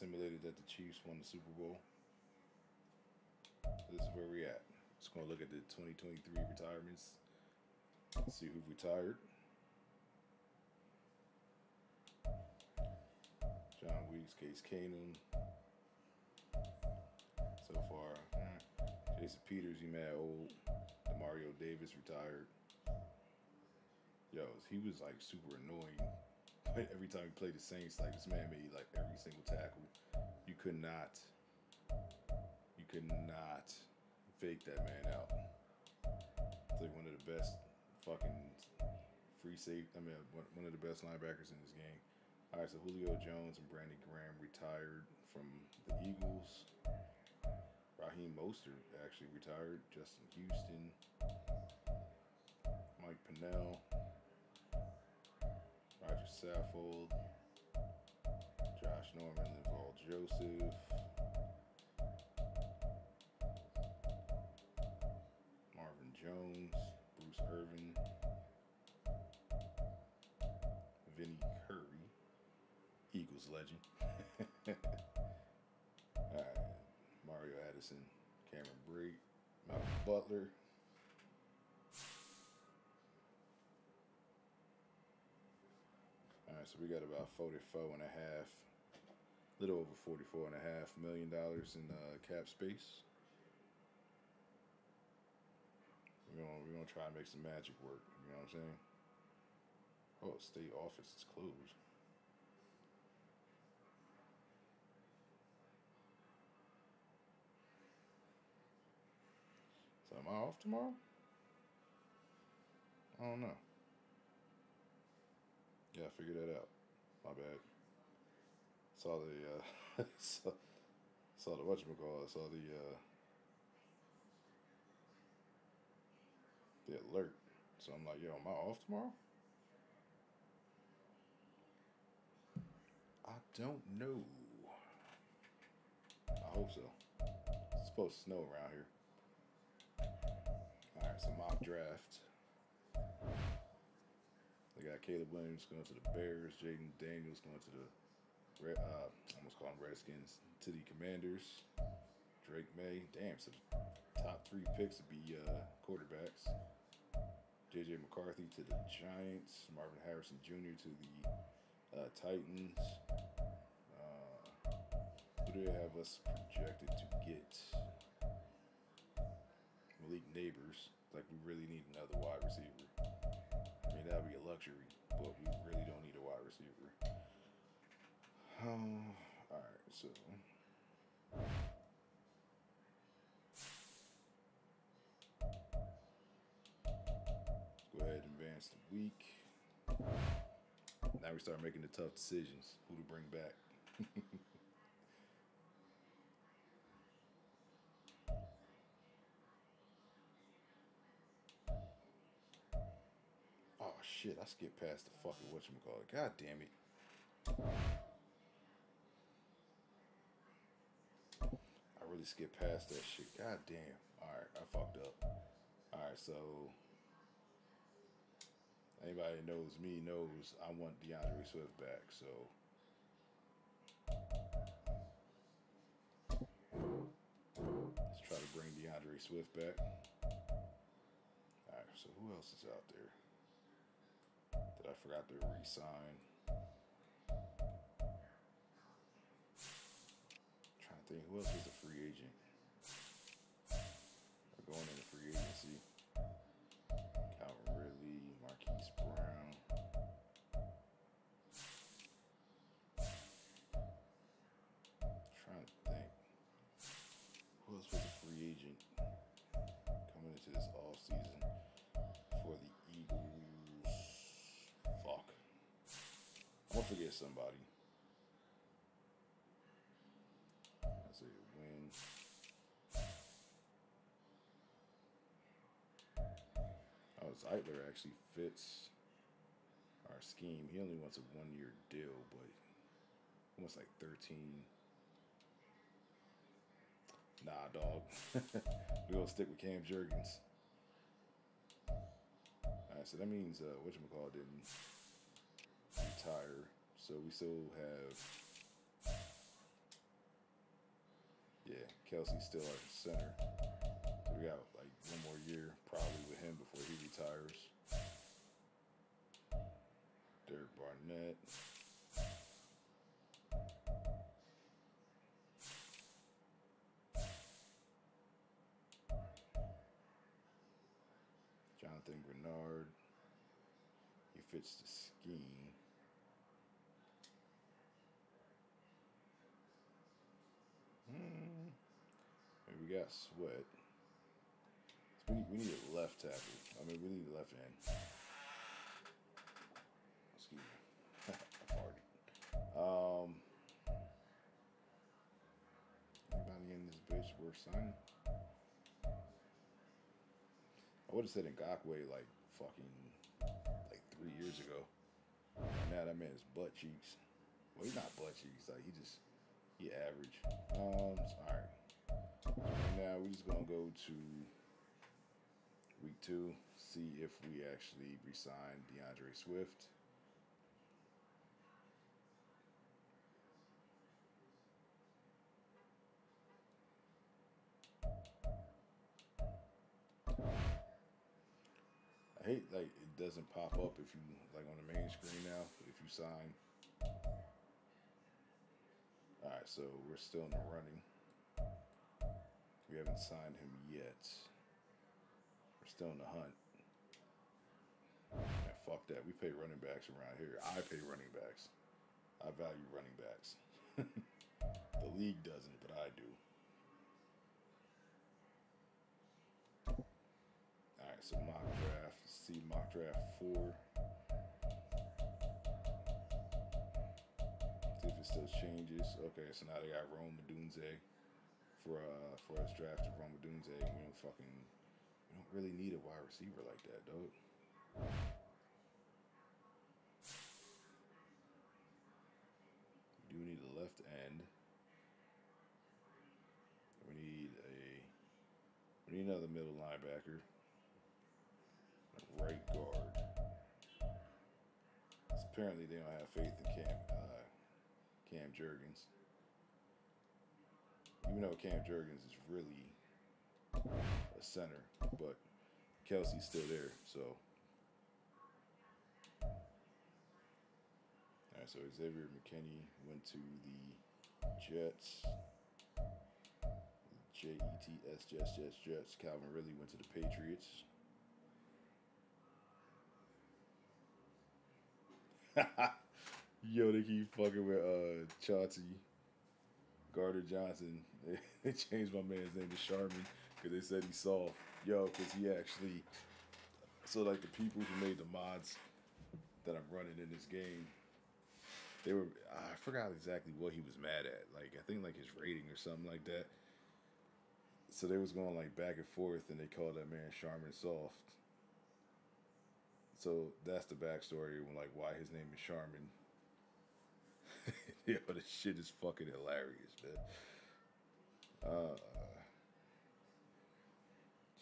simulated that the Chiefs won the Super Bowl. This is where we at. Just gonna look at the 2023 retirements. Let's See who retired. John Weeks, Case Keenum. So far. Jason Peters, he mad old. Mario Davis retired. Yo, he was like super annoying. Every time he played the Saints, like this man made like every single tackle. You could not, you could not fake that man out. It's like one of the best fucking free safety. I mean, one of the best linebackers in this game. All right, so Julio Jones and Brandon Graham retired from the Eagles. Raheem Mostert actually retired. Justin Houston. Mike Pennel. Roger Saffold. Josh Norman, Linval Joseph. Marvin Jones. Bruce Irvin. Vinnie Curry. Eagles legend. Alright. Mario Addison, Cameron Brate, Malcolm Butler. All right, so we got about 44 and a half, little over 44 and a half million dollars in uh, cap space. We're gonna, we're gonna try and make some magic work, you know what I'm saying? Oh, state office is closed. So am I off tomorrow? I don't know. Yeah, figure that out. My bad. Saw the uh saw, saw the whatchamacallit, saw the uh the alert. So I'm like, yo, am I off tomorrow? I don't know. I hope so. It's supposed to snow around here. All right, so mock draft. They got Caleb Williams going to the Bears, Jayden Daniels going to the, uh, almost call them Redskins, to the Commanders. Drake Maye, damn, so top three picks would be uh, quarterbacks. JJ McCarthy to the Giants, Marvin Harrison Jr. to the uh, Titans. Uh, who do they have us projected to get? Malik Nabers. Like we really need another wide receiver. I mean that'd be a luxury, but we really don't need a wide receiver. Um, all right, so. Go ahead and advance the week. Now we start making the tough decisions. Who to bring back. Oh shit, I skipped past the fucking whatchamacallit. God damn it. I really skipped past that shit. God damn. Alright, I fucked up. Alright, so anybody that knows me knows I want D'Andre Swift back, so let's try to bring D'Andre Swift back. Alright, so who else is out there? That I forgot to re-sign. trying to think who else is a free agent. Gonna somebody. I say win. Oh, Zeitler actually fits our scheme. He only wants a one year deal, but almost like 13. Nah, dog. We're gonna stick with Cam Jurgens. Alright, so that means uh, whatchamacallit didn't retire. So we still have Kelce's still at the center. We got like one more year probably with him before he retires. Derek Barnett. Jonathan Greenard. He fits the scheme. Hmm. And we got Sweat. We, need, we need a left tackle. I mean, we need a left hand. Excuse me. Um, anybody in this bitch worth signing? I would have said Ngakoue like fucking like three years ago. Now that man's butt cheeks. Well, he's not butt cheeks. Like he just he average. Um, all now we're just gonna go to week two, see if we actually resign D'Andre Swift. I hate like it doesn't pop up if you like on the main screen now if you sign. All right, so we're still in the running. We haven't signed him yet. We're still in the hunt. Fuck that. We pay running backs around here. I pay running backs. I value running backs. the league doesn't, but I do. All right, so mock draft. See mock draft four. See if it still changes. Okay, so now they got Rome Dunze for uh for us drafted Rome Dunze. We don't fucking we don't really need a wide receiver like that, dog. We do need a left end. We need a we need another middle linebacker. Right guard. apparently they don't have faith in Cam uh, Cam Jurgens. Even though Cam Jurgens is really a center, but Kelce's still there, so. All right, so Xavier McKinney went to the Jets. J E T S Jets Jets Jets. Calvin Ridley went to the Patriots. Yo, they keep fucking with uh Chauncey Gardner Johnson. They, changed my man's name to Sharman because they said he's soft. Yo, because he actually so like the people who made the mods that I'm running in this game, they were I forgot exactly what he was mad at. Like I think like his rating or something like that. So they was going like back and forth, and they called that man Sharman Soft. So that's the backstory like why his name is Sharman. Yo, this shit is fucking hilarious, man. Uh,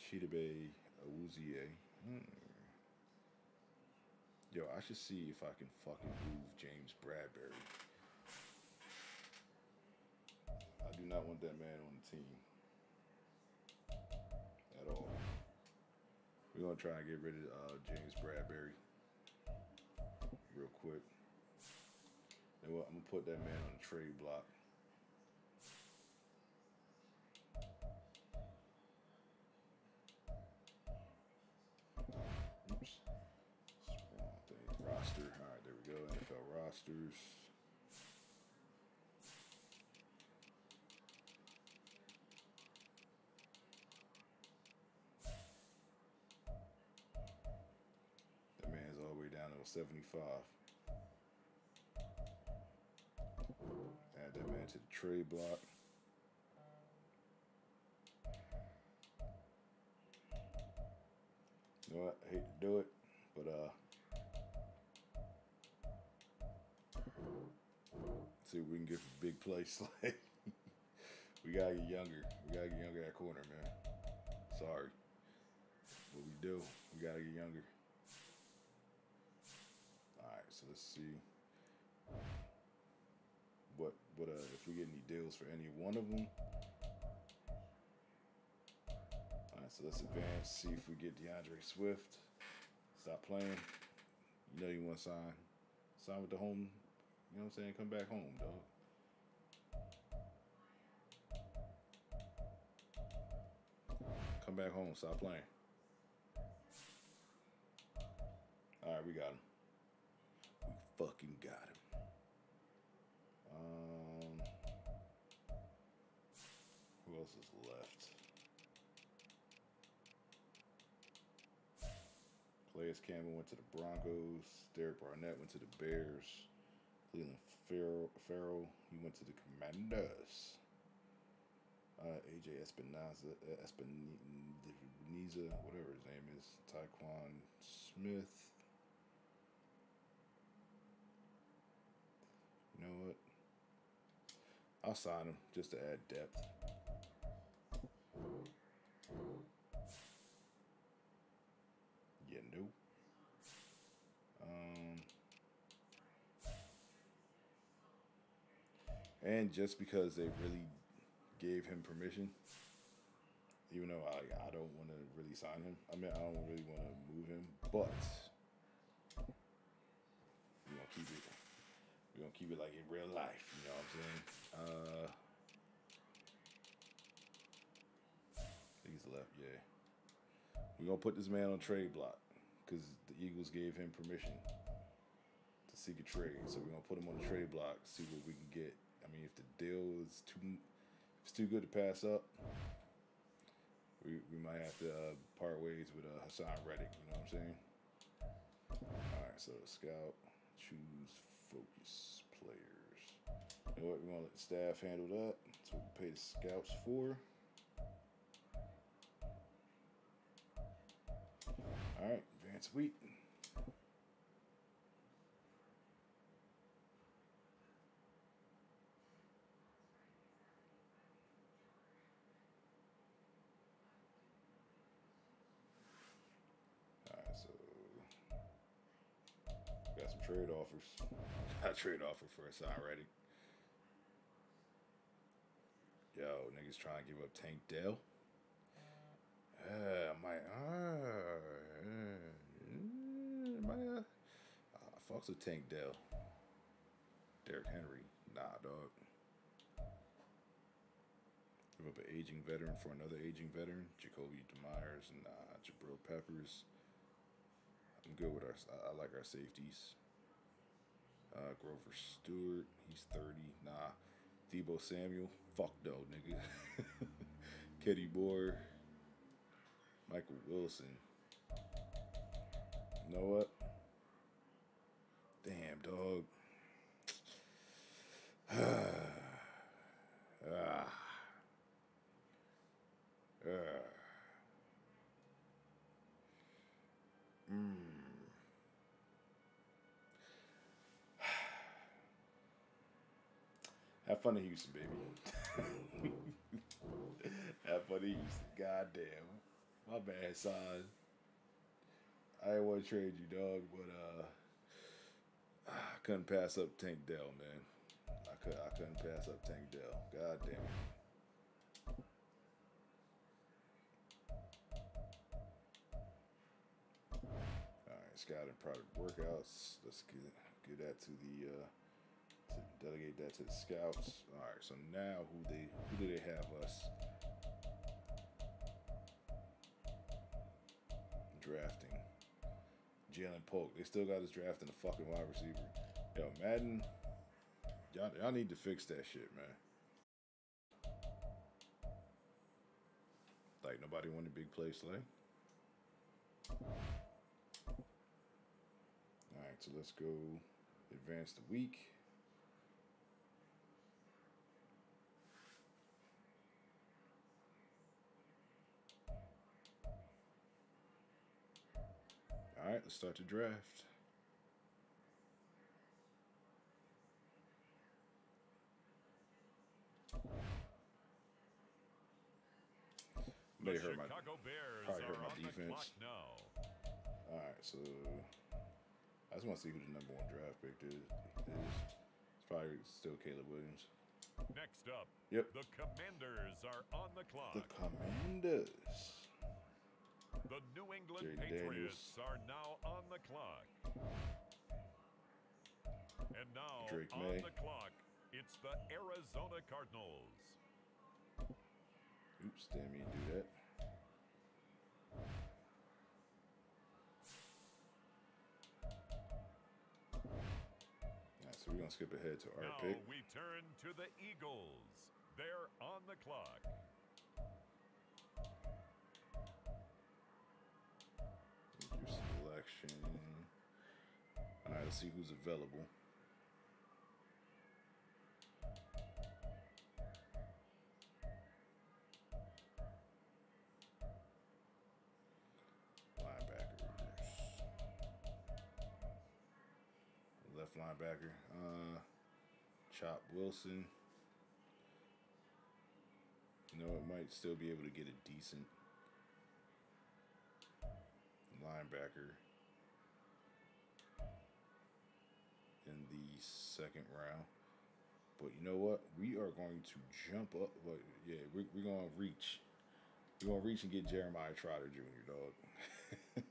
Chidobe Awuzie. Hmm. Yo, I should see if I can fucking move James Bradberry. I do not want that man on the team at all. We're gonna try and get rid of uh, James Bradberry real quick. I'm gonna put that man on the trade block. Oops. Roster. All right, there we go. NFL rosters. That man's all the way down to 75. That man to the trade block. You know what? I hate to do it, but uh, see if we can get a big place. Like we gotta get younger. We gotta get younger at corner, man. Sorry, but we do. We gotta get younger. All right, so let's see what what uh if we get any deals for any one of them. Alright, so let's advance, see if we get D'Andre Swift. Stop playing. You know you want to sign. Sign with the home. You know what I'm saying? Come back home, dog. Come back home. Stop playing. All right, we got him. We fucking got him. Calais Campbell went to the Broncos. Derek Barnett went to the Bears. Cleveland Ferrell, Ferrell he went to the Commanders. Uh, AJ Espinoza, Espinoza, whatever his name is, Tyquan Smith. You know what? I'll sign him just to add depth. Yeah, no. Um, and just because they really gave him permission, even though I, I don't want to really sign him. I mean, I don't really want to move him, but we're gonna keep it. We're gonna keep it like in real life. You know what I'm saying? Uh, he's left. Yeah, we're gonna put this man on trade block because the Eagles gave him permission to seek a trade. So we're gonna put him on the trade block, see what we can get. I mean, if the deal is too it's too good to pass up, we, we might have to uh, part ways with uh, Haason Reddick. You know what I'm saying? All right, so scout, choose focus players. You know what? We're gonna let the staff handle that. So we pay the scouts for. All right, Vance Wheat. Got some trade offers. A trade offer for us already. Yo, niggas trying to give up Tank Dell. Uh, my uh, my uh, uh, fucks with Tank Dell. Derrick Henry, nah, dog. Give up an aging veteran for another aging veteran. Jacoby Demyers and uh, Jabril Peppers. I'm good with our. I, I like our safeties. Uh, Grover Stewart, he's 30. Nah. Deebo Samuel, fuck no, nigga. Kenny Moore, Michael Wilson. You know what? Damn, dog. Ah. Have fun in Houston, baby. Have fun in Houston. Goddamn. My bad, son. I didn't want to trade you, dog, but uh, I couldn't pass up Tank Dell, man. I could I couldn't pass up Tank Dell. God damn it. All right, scouting product workouts. Let's get get that to the uh, delegate that to the scouts. All right, so now who they who do they have us drafting? Ja'Lynn Polk. They still got us drafting a fucking wide receiver. Yo, Madden, y'all, y'all need to fix that shit, man. Like nobody wanted big play Slay. All right, so let's go advance the week. All right, let's start the draft. The hurt my probably are my defense. now. All right, so I just want to see who the number one draft pick is. is. It's probably still Caleb Williams. Next up, Yep. the Commanders are on the clock. The Commanders. The New England Jaden Patriots Daniels. are now on the clock. And now Drake on May. the clock, it's the Arizona Cardinals. Oops, damn you do that. So we're gonna skip ahead to our now pick. we turn to the Eagles. They're on the clock. Your selection. Alright, let's see who's available. Linebackers. Left linebacker. Uh Chop Wilson. You know, it might still be able to get a decent linebacker second round. But you know what? We are going to jump up. But yeah, we're, we're going to reach. We're going to reach and get Jeremiah Trotter Jr., dog.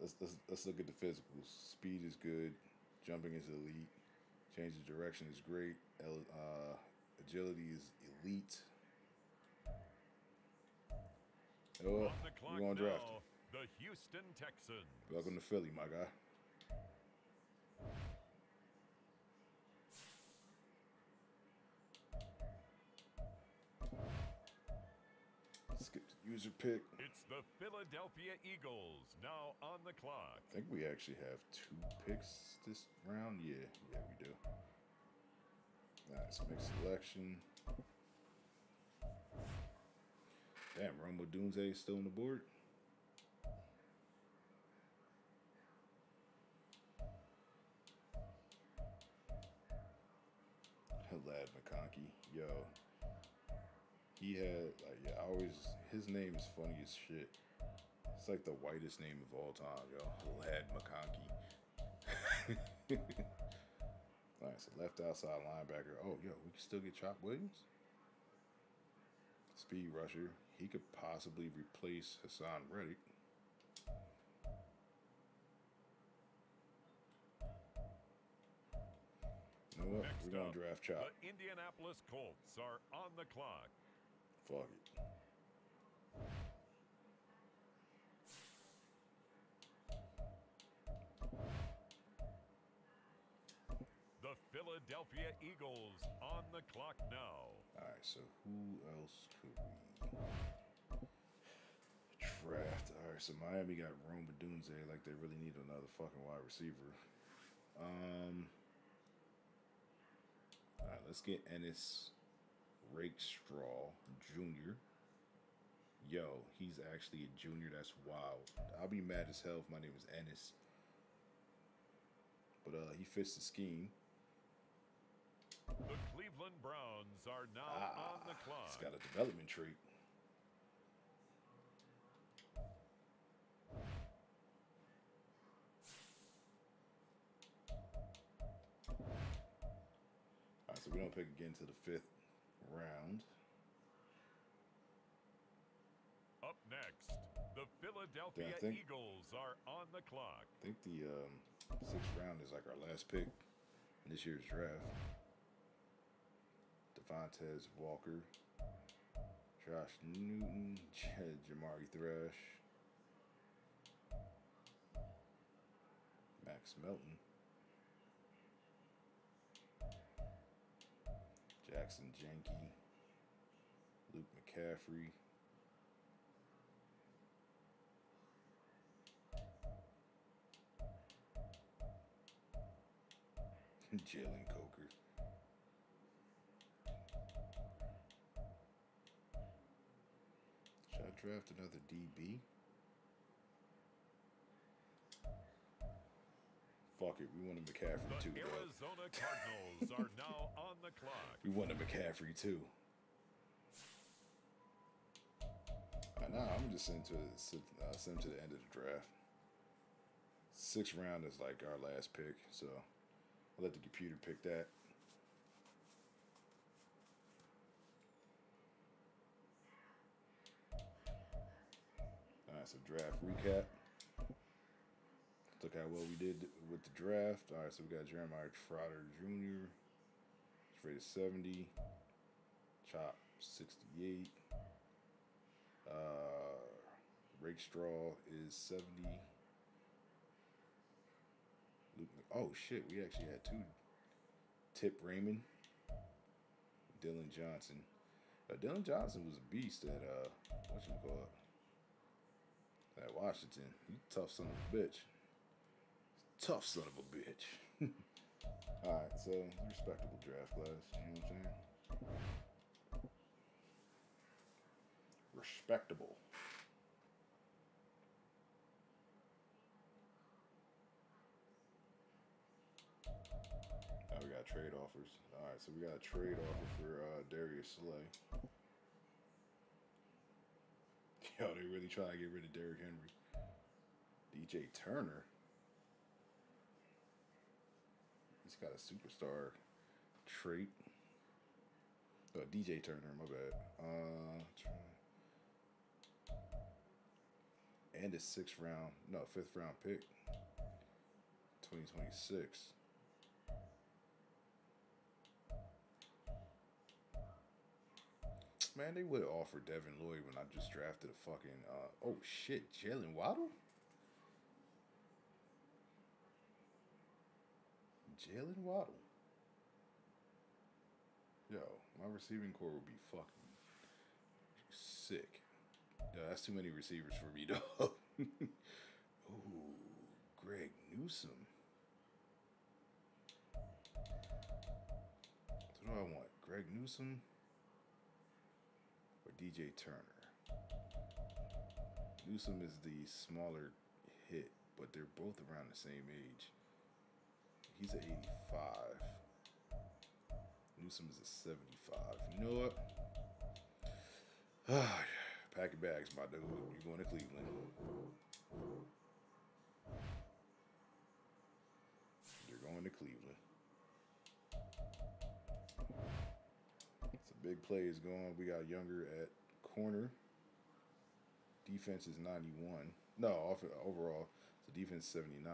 let's, let's, let's look at the physicals. Speed is good. Jumping is elite. Change of direction is great. Uh, agility is elite. You know what? On the clock We're going to draft him. the Houston Texans. Welcome to Philly, my guy. User pick. It's the Philadelphia Eagles now on the clock. I think we actually have two picks this round. Yeah, yeah, we do. Nice mix selection. Damn, Rumble Doomsday is still on the board. Ladd McConkey, yo, he had like yeah, I always his name is funny as shit. It's like the whitest name of all time, yo. Ladd McConkey. Alright, so left outside linebacker. Oh, yo, we can still get Chop Williams. Speed rusher. He could possibly replace Haason Reddick. You know what? Next We're gonna draft Chop. The Indianapolis Colts are on the clock. Fuck it. The Philadelphia Eagles on the clock now. Alright, so who else could we draft? Alright, so Miami got Rome Dunze like they really need another fucking wide receiver. Um Alright, let's get Ennis Rakestraw Jr. Yo, he's actually a junior. That's wild. I'll be mad as hell if my name is Ennis. But uh he fits the scheme. The Cleveland Browns are now on the Ah, clock. He's got a development trait. All right, so we don't pick again to the fifth round. Up next, the Philadelphia Yeah, think- Eagles are on the clock. I think the um, sixth round is like our last pick in this year's draft. Devontae Walker, Josh Newton, J- Jamari Thrash, Max Melton, Jackson Jenke, Luke McCaffrey. Draft another DB? Fuck it, we want a McCaffrey The too. Arizona Cardinals are now on the clock. We want a McCaffrey too. Uh, nah, I'm just send to send, uh, send to the end of the draft. Sixth round is like our last pick, so I'll let the computer pick that. So draft recap. Let's look how well we did with the draft. All right, so we got Jeremiah Trotter Jr. He's rated 70. Chop 68. Uh, Rakestraw is 70. Luke, oh shit, we actually had two. Tip Raymond, Dylan Johnson. Uh, Dylan Johnson was a beast at uh, what you call it? At Washington. He tough son of a bitch. Tough son of a bitch. All right, so respectable draft class. You know what I'm saying? Respectable. Now we got trade offers. All right, so we got a trade offer for uh, Darius Slay. Yo, they really trying to get rid of Derrick Henry. DJ Turner. He's got a superstar trait. Oh, DJ Turner, my bad. Uh, and a sixth round, no, fifth round pick. 2026. Man, they would have offered Devin Lloyd when I just drafted a fucking. Uh, oh shit, Jaylen Waddle. Jaylen Waddle. Yo, my receiving core would be fucking sick. Yo, that's too many receivers for me, dog. Ooh, Greg Newsome. What do I want? Greg Newsome DJ Turner? Newsome is the smaller hit, but they're both around the same age. He's an 85. Newsome is a 75. You know what? Ah, Pack your bags, my dude. You're going to Cleveland. You're going to Cleveland. Big play is going. We got Younger at corner. Defense is 91. No, off overall, so defense 79.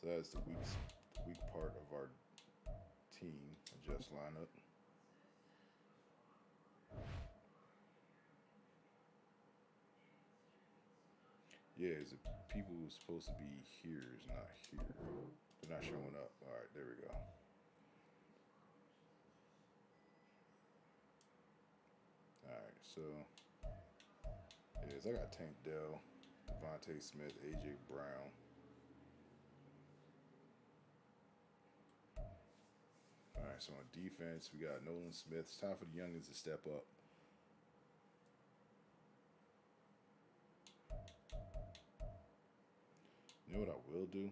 So that's the weak, weak part of our team adjust lineup. Yeah, is it people who's supposed to be here is not here. They're not showing up. All right, there we go. All right, so yes, I got Tank Dell, DeVonta Smith, AJ Brown. All right, so on defense, we got Nolan Smith. It's time for the youngins to step up. You know what I will do?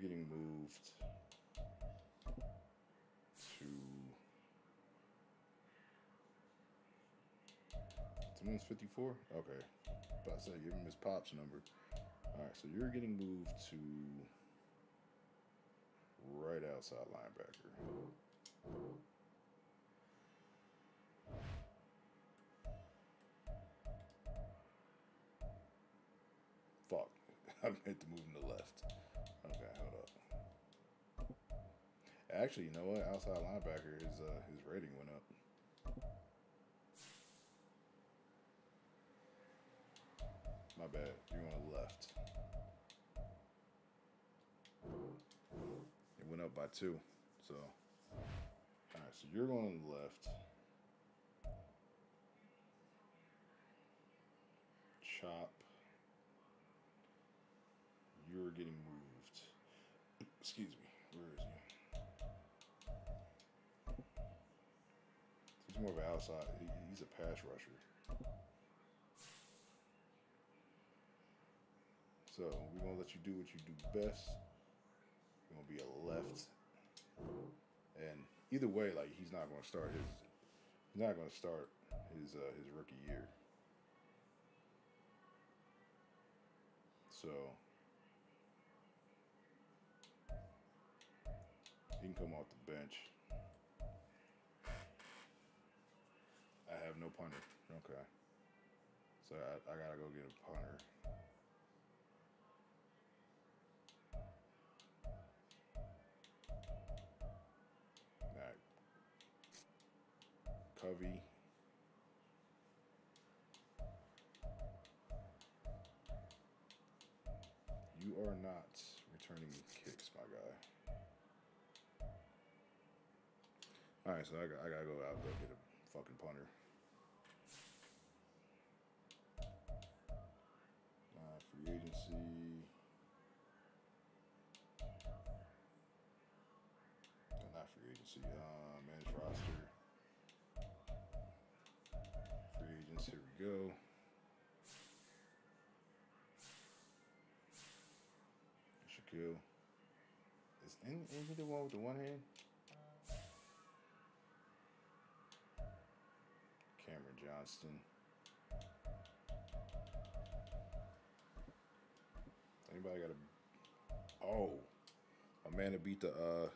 Getting moved to. Someone's 54? Okay. But I said, give him his pop's number. All right, so you're getting moved to right outside linebacker. Fuck, I meant to Actually, you know what? Outside linebacker, his uh, his rating went up. My bad. You're on the left. It went up by two. So, all right. So you're going on the left. Chop. You're getting more of an outside. he- He's a pass rusher. So we're gonna let you do what you do best. You're gonna be a left, and either way, like he's not gonna start his, he's not gonna start his uh, his rookie year. So he can come off the bench. Punter. Okay. So I, I gotta go get a punter. Alright. Covey. You are not returning kicks, my guy. All right, so I, I gotta go out go get a fucking punter. Uh, managed roster. Free agents. Here we go. Shaquille. Is any, is he the one with the one hand? Cameron Johnston. Anybody got a? Oh, a man that beat the uh,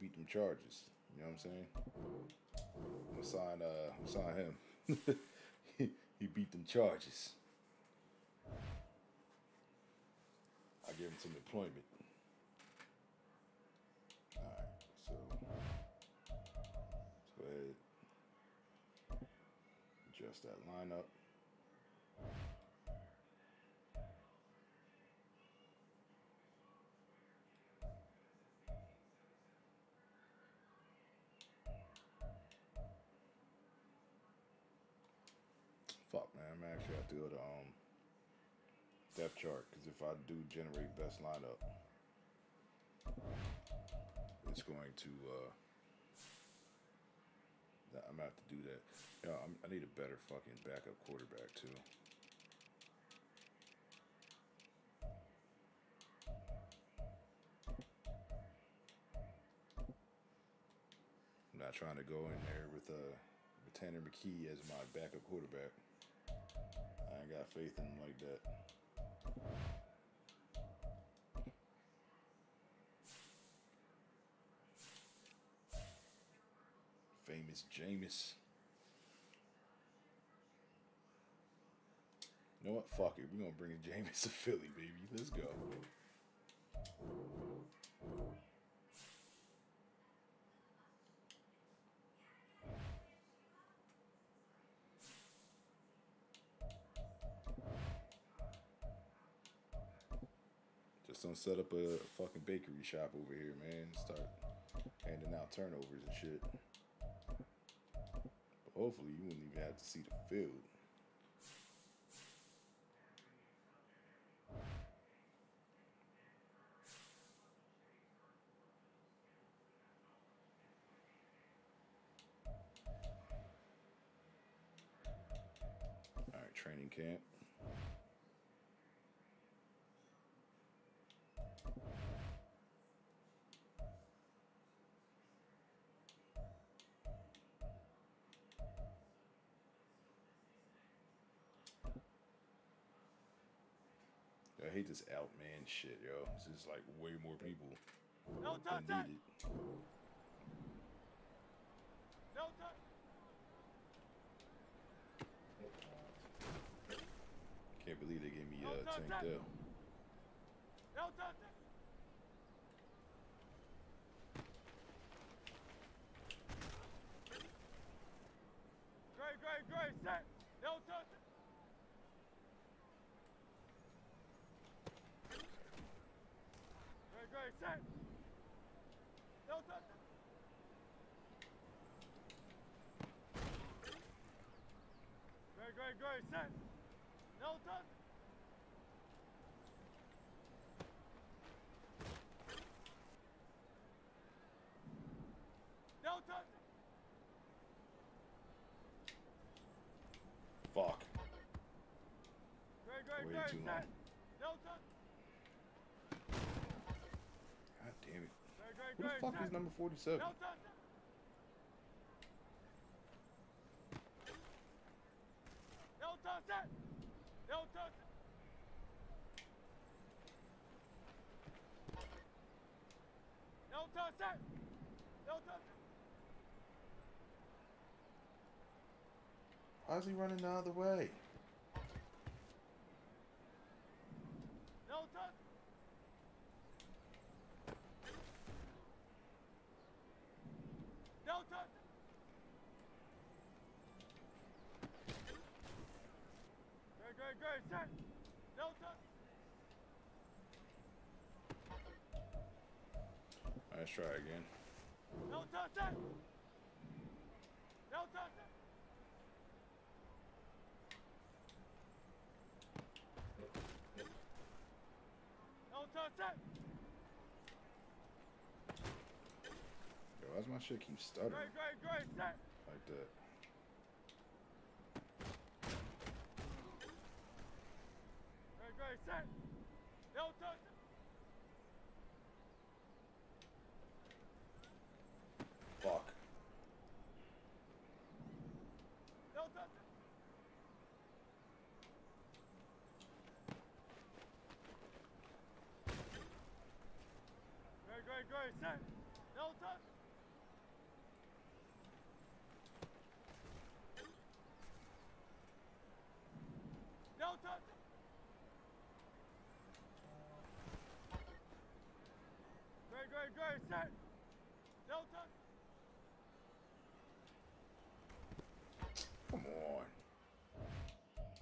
beat them charges. You know what I'm saying? I'm sign uh, I'm sign him. he, he beat them charges. I give him some employment. All right, so let's go ahead adjust that lineup. I'm actually have to go to um depth chart because if I do generate best lineup, it's going to uh I'm gonna have to do that. Yeah, I'm, I need a better fucking backup quarterback too. I'm not trying to go in there with uh with Tanner McKee as my backup quarterback. I ain't got faith in him like that. Famous Jameis. You know what? Fuck it. We're gonna bring Jameis to Philly, baby. Let's go. Just don't set up a fucking bakery shop over here, man. Start handing out turnovers and shit. But hopefully, you wouldn't even have to see the field. All right, training camp. I hate this outman shit, yo. This is like way more people No than touch that. needed. No touch. Can't believe they gave me No uh, Tank that. No touch that. Great, great, great. Set. No touch it. Great, great. Set. No touch it. Great. Set. No touch. No touch. Fuck. Great, great, Way great. Set. long. No touch. God damn it. Great, great, Who the fuck is number 47? No touch it. No touch it. No touch it. No touch it. No touch it. Why is he running the other way? No touch. No touch. Great, great, great. Set. No touch. Let's try again. No touch. Set. No touch. Set. Yo, why's my shit keep stuttering Great, great, great. Set. like that? Great, great. Set. No touch. Fuck. No touch. Great, great, great. Set. No touch. No touch. Great, great, great. Set. No touch. Come on.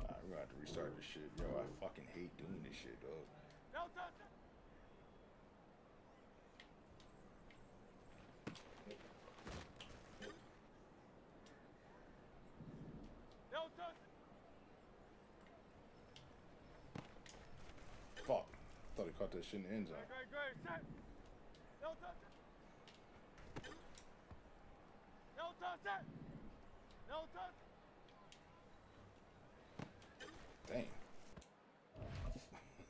Alright, we're gonna have to restart this shit. Yo, I fucking hate doing this shit, dog. No. No. Fuck. Thought he caught that shit in the end zone. Great, great. No touch. No touch. Set. No touch. Dang.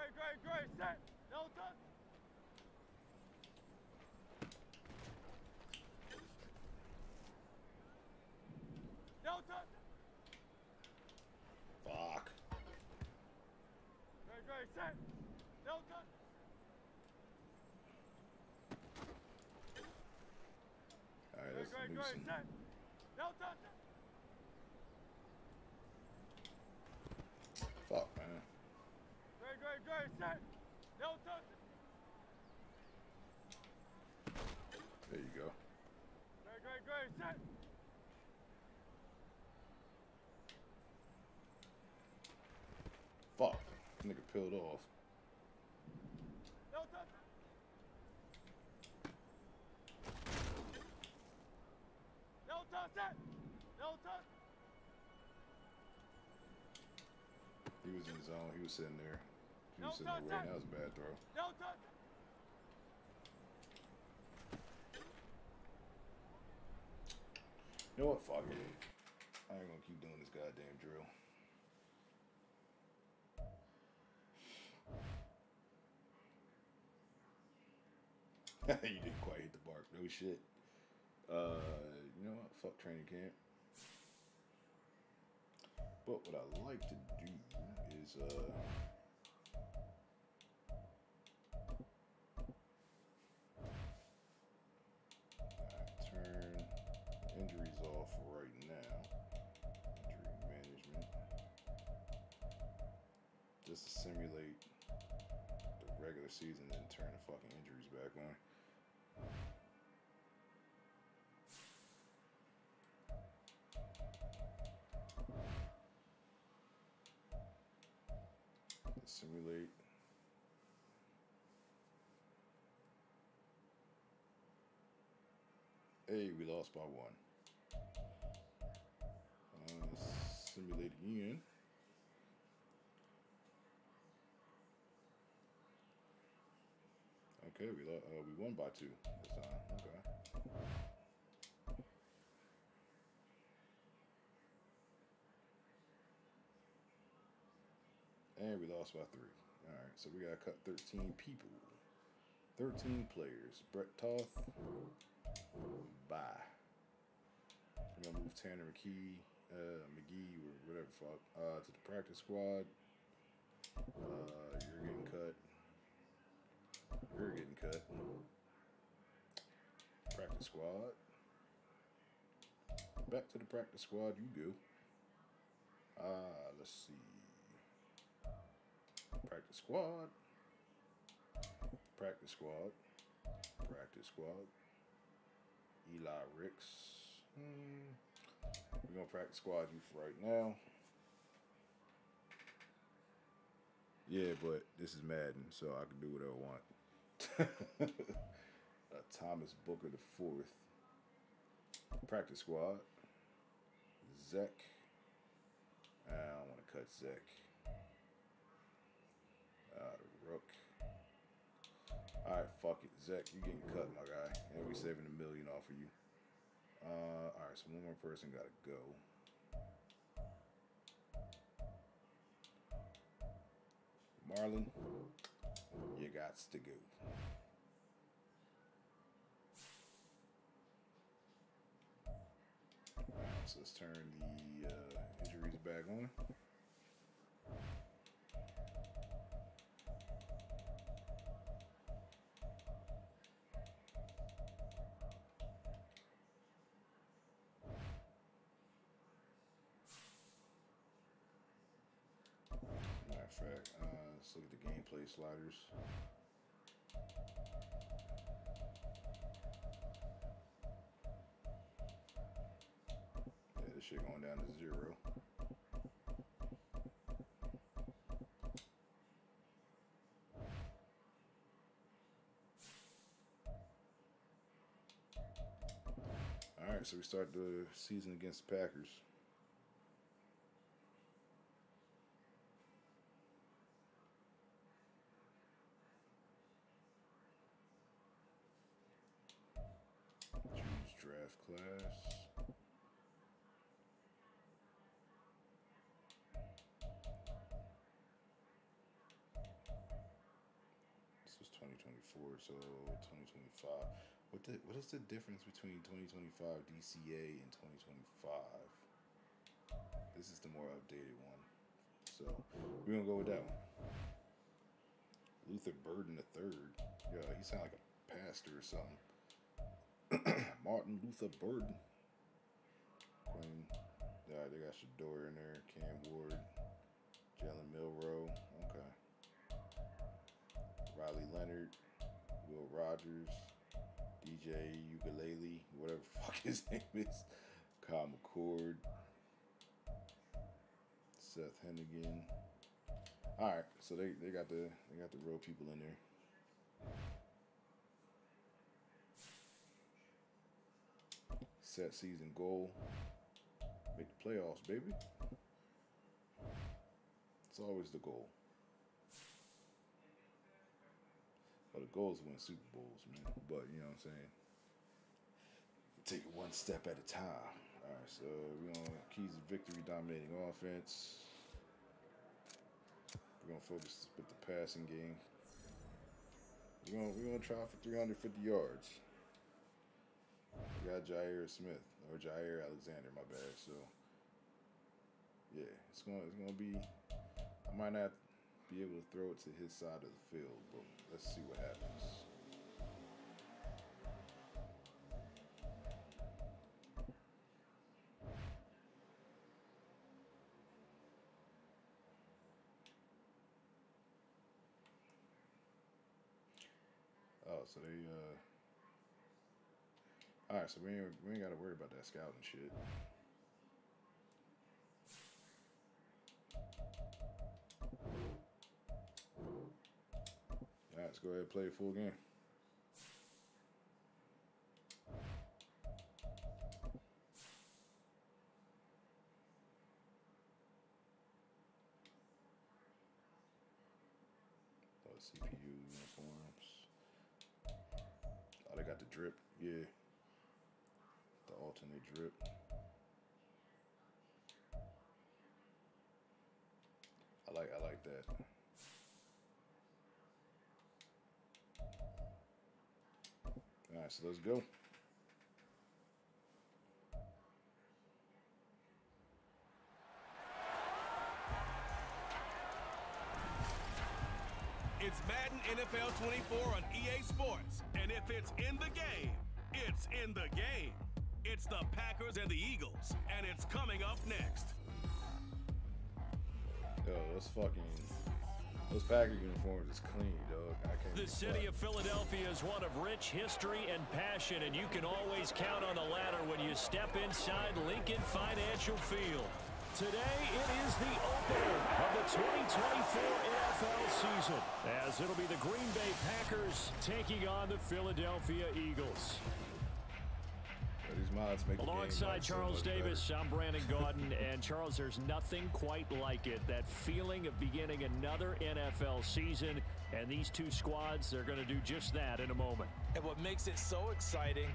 Great, great, great. Set. No touch. No touch. fuck. Great, great. Set. No touch. Alright, let's great, great. loosen. Set. No touch. Fuck, man. Great, great, great. Set. No touch. There you go. Great, great, great. Set. Fuck. Nigga peeled off. He was in his zone. He was sitting there. He No was sitting there touch, touch. That was a bad throw. No touch. You know what? Fuck it. I ain't gonna keep doing this goddamn drill. you didn't quite hit the bark. No shit. Uh, you know what? Fuck training camp. But what I like to do is uh. Turn injuries off right now. Injury management. Just to simulate the regular season and turn the fucking injuries back on. simulate. Hey, we lost by one. Uh, simulate again. Okay, we uh, we won by two this time. Okay. And we lost by three. All right, so we got to cut 13 people. 13 players. Brett Toth, bye. We're going to move Tanner McKee, uh, McGee, or whatever fuck, uh, to the practice squad. Uh, you're getting cut. You're getting cut. Practice squad. Back to the practice squad you go. Uh, let's see. Practice squad. Practice squad. Practice squad. Eli Ricks. Hmm. We're gonna practice squad you for right now. Yeah, but this is Madden, so I can do whatever I want. uh, Thomas Booker the fourth. Practice squad. Zek. I don't want to cut Zek. Uh, the Rook. All right, fuck it, Zek. you're getting cut, my guy, and we're saving a million off of you. Uh, all right, so one more person got to go. Marlon, you got to go. Alright, so let's turn the uh, injuries back on. Fact, uh, let's look at the gameplay sliders. Yeah, this shit going down to zero. All right, so we start the season against the Packers. Choose draft class. This was 2024, so 2025. What the, what is the difference between 2025 DCA and 2025? This is the more updated one. So we're gonna go with that one. Luther Burden the third. Yeah, he sound like a pastor or something. Martin Luther Burden. Queen. Yeah, they got Shedeur in there. Cam Ward. Jalen Milroe. Okay. Riley Leonard. Will Rogers. DJ Ukulele. Whatever fuck his name is. Kyle McCord. Seth Henigan. All right, so they, they got the they got the real people in there. Set season goal. Make the playoffs, baby. It's always the goal. Well, the goal is win Super Bowls, man. But you know what I'm saying. Take it one step at a time. All right, so we're gonna keys of victory, dominating offense. We're gonna focus with the passing game. We're gonna we're gonna try for 350 yards. We got Jaire Smith or Jaire Alexander, my bad. So yeah, it's gonna it's gonna be. I might not be able to throw it to his side of the field, but let's see what happens. Oh, so they uh. All right, so we ain't we ain't got to worry about that scouting shit. All right, let's go ahead and play a full game. Oh, CPU uniforms. Oh, drip, yeah. The alternate drip. I like I like that. All right, so let's go. It's Madden NFL 24 on EA Sports. And if it's in the game, it's in the game. It's the Packers and the Eagles, and it's coming up next. Yo, those fucking those Packer uniforms is clean, dog. I can't. The city of Philadelphia is one of rich history and passion, and you can always count on the latter when you step inside Lincoln Financial Field. Today, it is the opener of the 2024 NFL season, as it'll be the Green Bay Packers taking on the Philadelphia Eagles. Yo, these mods make Alongside Charles much better. Davis, I'm Brandon Gaudin, and Charles, there's nothing quite like it. That feeling of beginning another NFL season, and these two squads, they're going to do just that in a moment. And what makes it so exciting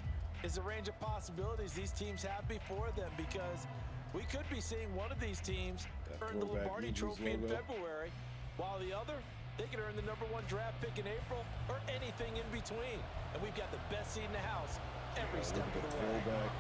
is the range of possibilities these teams have before them because we could be seeing one of these teams That earn the throwback Lombardi Eagles Trophy in. February, while the other, they could earn the number one draft pick in April or anything in between. And we've got the best seat in the house every step of the the way. throwback.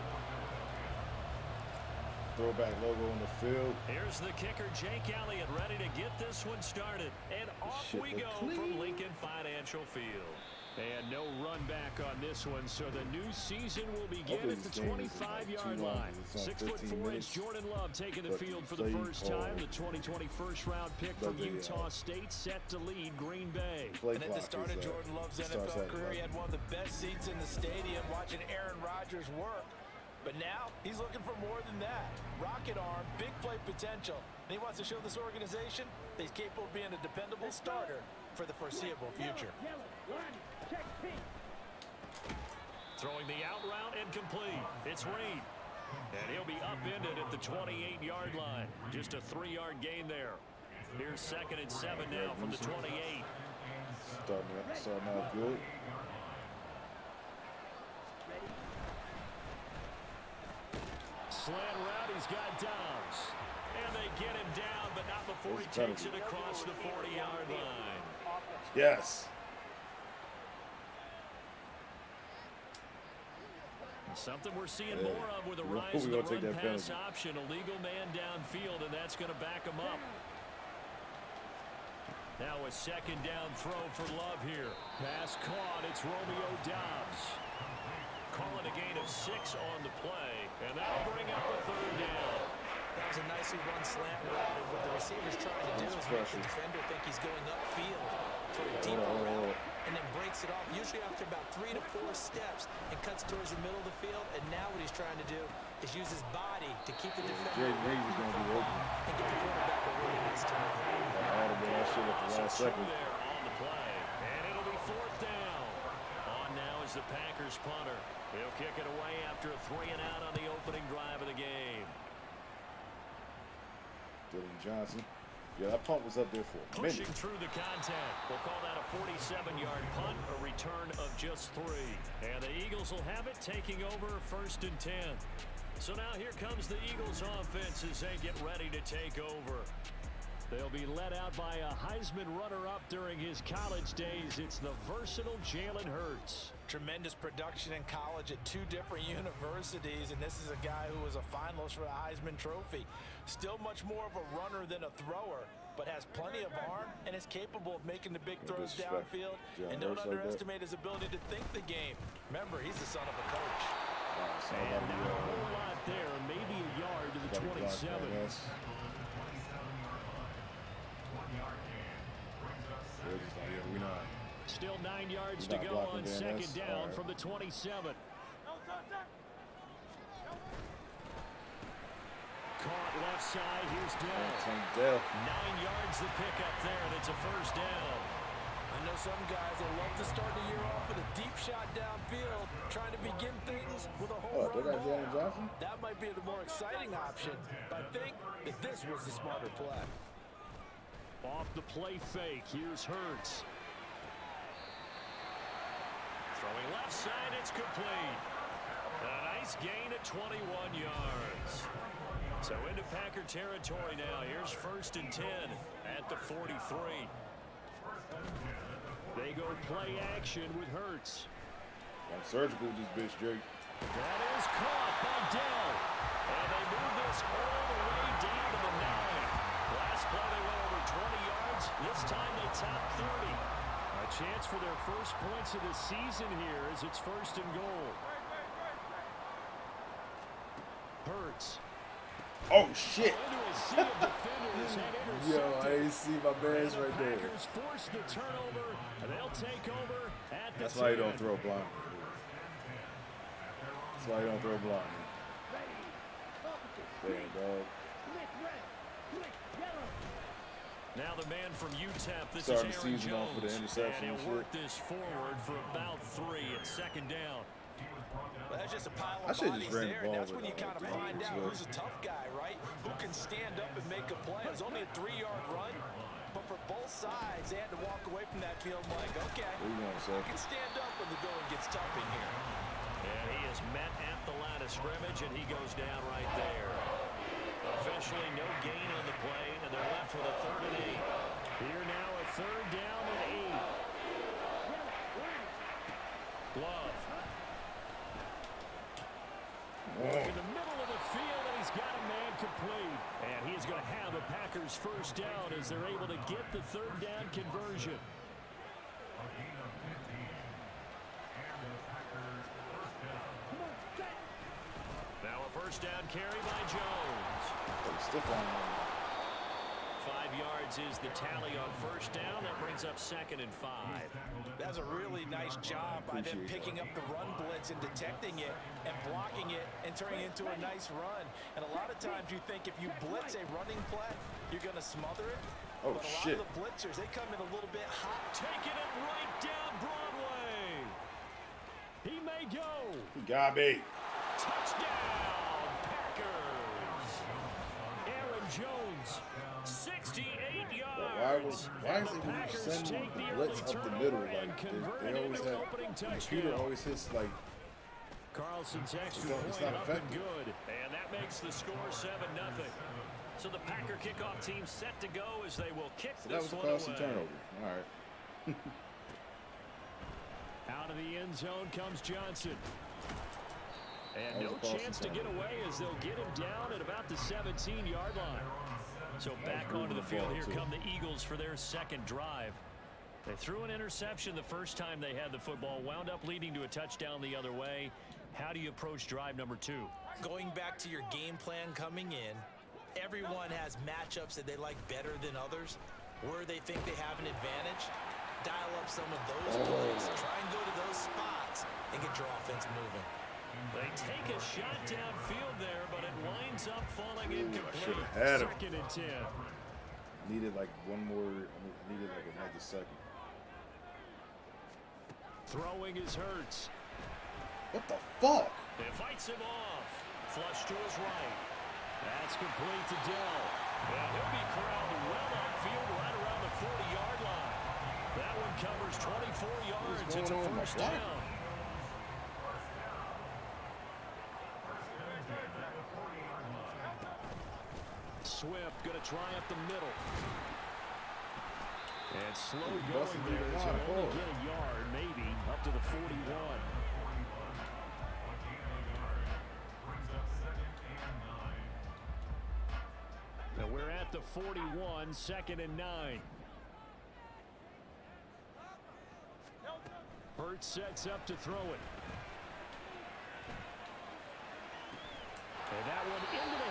Throwback logo on the field. Here's the kicker, Jake Elliott, ready to get this one started. And off shit we go clean. from Lincoln Financial Field. And no run back on this one, so the new season will begin at the this game isn't, like, 25-yard line. long, line. 'cause it's on Six foot 15 four inch. Jordan Love taking the field for the first time. The 2020 first round pick from But the, uh, Utah State set to lead Green Bay. And at the start of uh, Jordan Love's NFL career, he had one of the best seats in the stadium watching Aaron Rodgers work. But now he's looking for more than that. Rocket arm, big play potential. And he wants to show this organization that he's capable of being a dependable starter for the foreseeable future. Throwing the out route and complete. It's Reed. And he'll be upended at the 28-yard line. Just a three-yard gain there. Here's second and seven now from the 28. Starting, starting off good. Slant route, he's got Downs. And they get him down, but not before he takes it across the 40-yard line. Yes. Something we're seeing Yeah. more of with the We're- rise of we're the gonna take that run-pass penalty. option. A legal man downfield, and that's going to back him up. Now a second down throw for Love here. Pass caught. It's Romeo Doubs. Calling a gain of six on the play, and that'll bring up a third down. That was a nicely run slant route. And what the receiver's trying to do That's is make the defender think he's going upfield for a Hold deeper on, hold on, hold route on. And then breaks it off, usually after about three to four steps and cuts towards the middle of the field. And now what he's trying to do is use his body to keep the defender Jay Reeves is gonna be open. and get the quarterback a really nice target. Like, audible that shit at the last second. there on the play, and it'll be fourth down. On now is the Packers punter. He'll kick it away after a three and out on the opening drive of the game. Dylan Johnson. Yeah, that punt was up there for a Pushing through the contact. We'll call that a 47-yard punt, a return of just three. And the Eagles will have it, taking over first and 10. So now here comes the Eagles offense as they get ready to take over. They'll be led out by a Heisman runner-up during his college days. It's the versatile Jalen Hurts. Tremendous production in college at two different universities, and this is a guy who was a finalist for the Heisman Trophy. Still much more of a runner than a thrower, but has plenty of arm and is capable of making the big throws downfield. Jalen And don't Hurts like underestimate his ability to think the game. Remember, he's the son of a coach. Alright, And gotta not a whole lot there, maybe a yard to the gotta block that 27. ass. We're just like, yeah, we not. Still nine yards to go on second down All right. from the 27. No contact. Caught left side. Here's Dell. Dell. Nine yards the pickup there, and it's a first down. I know some guys that love to start the year off with a deep shot downfield, trying to begin things with a home Oh, they run got ball. Jalen Johnson? That might be the more exciting option, but I think that this was the smarter play. Off the play fake. Here's Hurts. Throwing left side, it's complete. A nice gain at 21 yards. So into Packer territory now. Here's first and 10 at the 43. They go play action with Hurts. I'm surgical with this bitch, Jake. That is caught by Dell. And they move this all the way down to the nine. Last play they went over 20 yards. This time they top 30. A chance for their first points of the season here as it's first and goal. Hurts. Oh shit! Into a sea of defenders and Yo, intercepted. I didn't see my man's right there. Packers force the turnover, and they'll take over That's why you don't throw blind. That's why you don't throw blind. Damn, dog. Now the man from UTEP, this Starting is the Aaron season Jones. off with an interception and and he'll work this forward for about three at second down. I of should've just bodies ran the ball that's when you kind of find out Swift. who's a tough guy, right? Who can stand up and make a play. It was only a three-yard run, but for both sides, they had to walk away from that field like, okay, What you want, I sir? can stand up when the going gets tough in here. And he is met at the line of scrimmage, and he goes down right there. Officially no gain on the play, and they're left with a third and eight. Here now a third down and eight. Love. In the middle of the field, and he's got a man complete. And he's going to have a Packers first down as they're able to get the third down conversion. Now a first down carry by Jones. Pretty stiff on him. Five yards is the tally on first down. That brings up second and five. That's a really nice job by them Appreciate picking up the run blitz and detecting it and blocking it and turning it into a nice run. And a lot of times you think if you blitz a running play, you're going to smother it. Oh, but a shit. lot of the blitzers, they come in a little bit hot. Taking it right down Broadway. He may go. He got me. Touchdown, Packers. Aaron Jones, 68 Why was why is it when you send the blitz up the middle? Like they, they always have the computer always hits like Carlson's extra not- it's point not effective. good. And that makes the score 7 nothing. So the Packer kickoff team set to go as they will kick so that this was a one costly away. turnover. All right. Out of the end zone comes Johnson. And no was a chance to get away as they'll get him down at about the 17-yard line. So back onto the the field, here come the Eagles for their second drive. They threw an interception the first time they had the football, wound up leading to a touchdown the other way. How do you approach drive number two? Going back to your game plan coming in, everyone has matchups that they like better than others, where they think they have an advantage. Dial up some of those Oh. plays, try and go to those spots, and get your offense moving. They take a shot downfield there, but it winds up falling Ooh, I should've had him. Second and 10. Needed like one more. I needed like another second. Throwing his Hurts. What the fuck? It fights him off. Flush to his right. That's complete to Dell. And he'll be corralled well upfield right around the 40-yard line. That one covers 24 yards. It's a first down. Swift going to try up the middle. And slow going there. the So only get a yard, maybe, up to the 41. Now we're at the 41, second and nine. Hurts sets up to throw it. And that one into the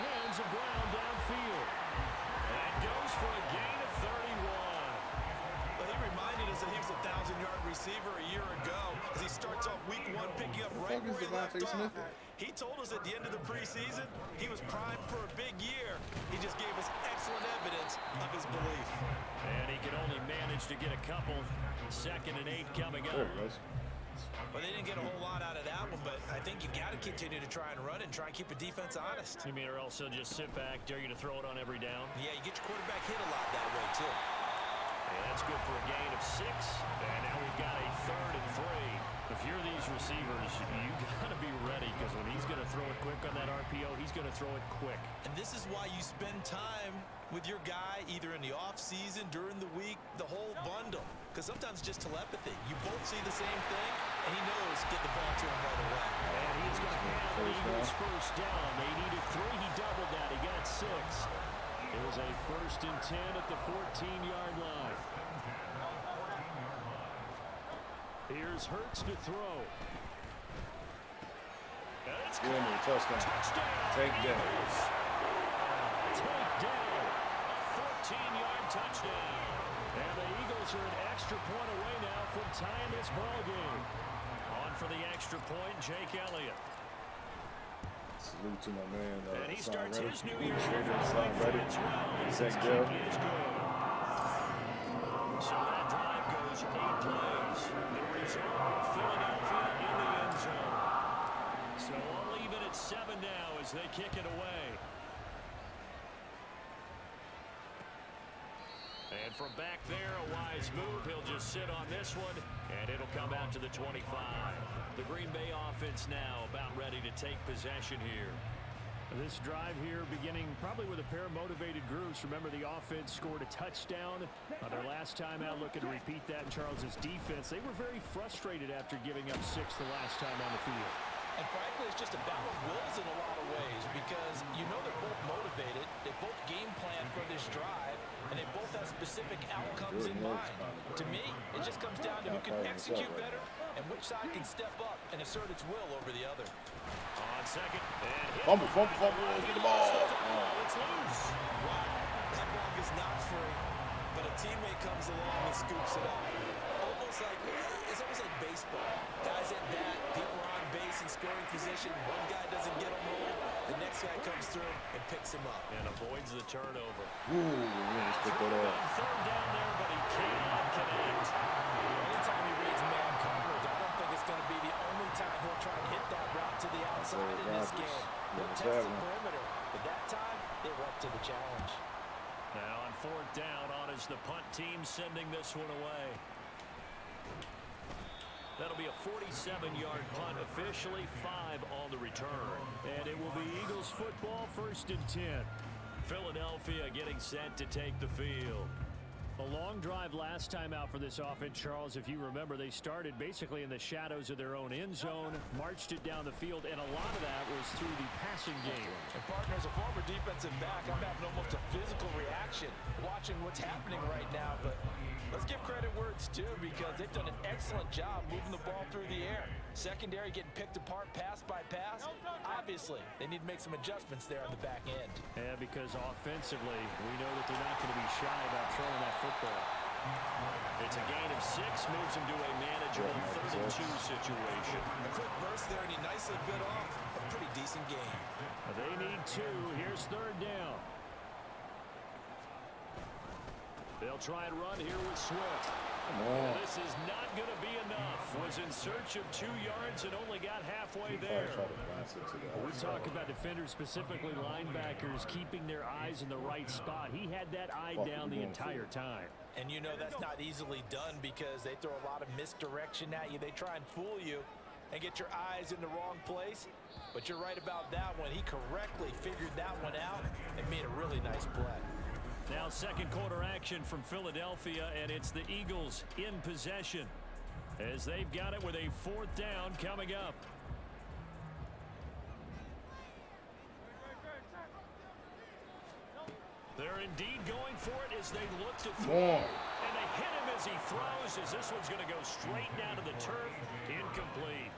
receiver a year ago as he starts off week one picking up right fuck where is he left off. Smith? He told us at the end of the preseason he was primed for a big year. He just gave us excellent evidence of his belief. And he can only manage to get a couple. Second and eight coming There up. he goes. But they didn't get a whole lot out of that one, but I think you've got to continue to try and run it and try and keep the defense honest. You mean or else he'll just sit back, dare you to throw it on every down? Yeah, you get your quarterback hit a lot that way, too. And that's good for a gain of six. And now we've got a third and three. If you're these receivers, you got to be ready because when he's going to throw it quick on that RPO, he's going to throw it quick. And this is why you spend time with your guy either in the off season, during the week, the whole bundle. Because sometimes just telepathy. You both see the same thing, and he knows get the ball to him right away. And he's going to have the First Eagles down. first down. They needed three. He doubled that. He got six. It was a first and 10 at the 14-yard line. Here's Hurts to throw. And it's Give me touchdown. touchdown. Take down. Take down. A 14-yard touchdown. And the Eagles are an extra point away now from tying this ball game. On for the extra point, Jake Elliott. Salute to my man. Uh, And he starts Reddick. his new year Appreciate it, right Haason foot now as they kick it away. And from back there, a wise move. He'll just sit on this one, and it'll come out to the 25. The Green Bay offense now about ready to take possession here. This drive here beginning probably with a pair of motivated groups. Remember the offense scored a touchdown on their last time out looking to repeat that in Charles's defense. They were very frustrated after giving up six the last time on the field. And frankly, it's just a battle of wills in a lot of ways because you know they're both motivated. They both game plan for this drive, and they both have specific outcomes in mind. To me, it just comes down to who can Not calling himself execute better and which side can step up and assert its will over the other. On second, and hit Fumble, fumble, fumble. Get the ball. Oh, it's loose. Wow, that ball gets knocked free, but a teammate comes along and scoops it up. Almost like it's almost like baseball. Guys at bat, people are on base in scoring position. One guy doesn't get him home, the next guy comes through and picks him up. And avoids the turnover. Ooh, yeah, let's pick that up. Third down there, but he cannot connect. Anytime he reads man coverage, I don't think it's going to be the only time he'll try and hit that route to the outside in this game. Yeah, He'll test the perimeter, but that time they were up to the challenge. Now on fourth down, on is the punt team sending this one away. That'll be a 47-yard punt, officially five on the return. And it will be Eagles football first and 10. Philadelphia getting set to take the field. A long drive last time out for this offense, Charles. If you remember, they started basically in the shadows of their own end zone, marched it down the field, and a lot of that was through the passing game. And partner, as a former defensive back, I'm having almost a physical reaction watching what's happening right now. But let's give credit where it's due because they've done an excellent job moving the ball through the air. Secondary getting picked apart pass by pass. Obviously, they need to make some adjustments there on the back end. Yeah, because offensively, we know that they're not going to be shy about throwing that football. It's a gain of six, moves him to a manageable third and two situation. A quick burst there, and he nicely bit off a pretty decent game. They need two. Here's third down. They'll try and run here with Swift. Come on. This is not going to be enough. Was in search of two yards and only got halfway there. try to bounce it to the We outside. talk about defenders, specifically linebackers, keeping their eyes in the right spot. He had that eye down the entire time. And you know that's not easily done because they throw a lot of misdirection at you. They try and fool you and get your eyes in the wrong place. But you're right about that one. He correctly figured that one out and made a really nice play. Now second quarter action from Philadelphia, and it's the Eagles in possession as they've got it with a fourth down coming up. They're indeed going for it as they look to throw. And they hit him as he throws as this one's going to go straight down to the turf. Incomplete.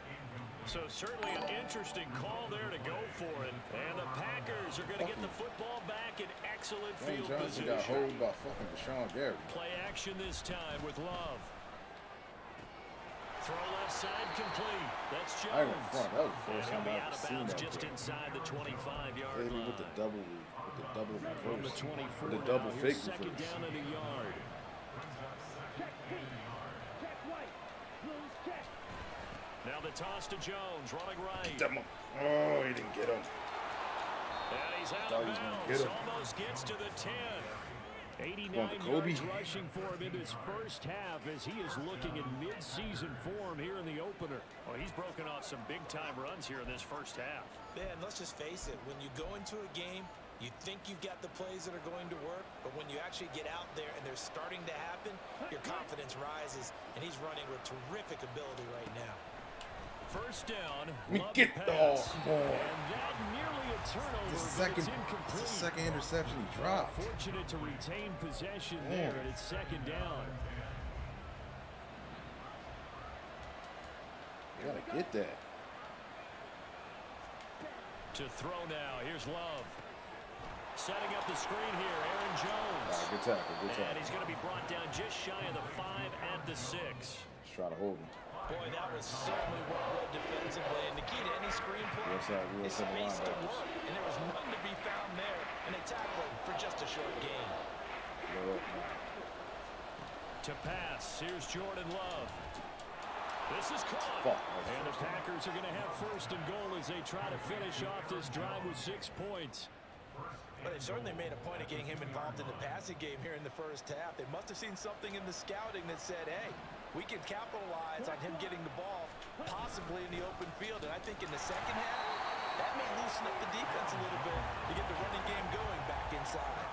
So certainly an interesting call there to go for it. And the Packers are going to get the football back in excellent field Johnson got position. hold by fucking Deshaun Gary. Play action this time with Love. Throw left side complete. That's Jones. I front. That was the first time I out ever of seen that just inside the 25-yard Hit line. with the double, with the double the reverse. 24 With the now, double fake second reverse. down at a yard. Now the toss to Jones, running right. That mo- Oh, he didn't get him. And he's out of he was gonna bounds. get. Almost gets to the 10. 89 Kobe. yards rushing for him in his first half as he is looking in mid-season form here in the opener. Well, he's broken off some big-time runs here in this first half. Man, let's just face it. When you go into a game, you think you've got the plays that are going to work, but when you actually get out there and they're starting to happen, your confidence rises, and he's running with terrific ability right now. First down, We get the the- pass. oh, come on. And that nearly a turnover, The second, it's it's incomplete. the second interception he dropped. Fortunate to retain possession Yeah. there, and it's second down. You gotta get that. To throw now, here's Love. Setting up the screen here, Aaron Jones. right, good tackle, good And he's going to be brought down just shy of the five at the six. Just try to hold him. Boy, that was certainly well read defensively. And the key to any screen play Yes, sir. We is also the space to linebackers. work. And there was none to be found there. And they tackled him for just a short gain. Go up now. To pass, here's Jordan Love. This is caught. And the Packers are going to have first and goal as they try to finish off this drive with six points. But they certainly made a point of getting him involved in the passing game here in the first half. They must have seen something in the scouting that said, hey, we can capitalize on him getting the ball, possibly in the open field. And I think in the second half, that may loosen up the defense a little bit to get the running game going back inside.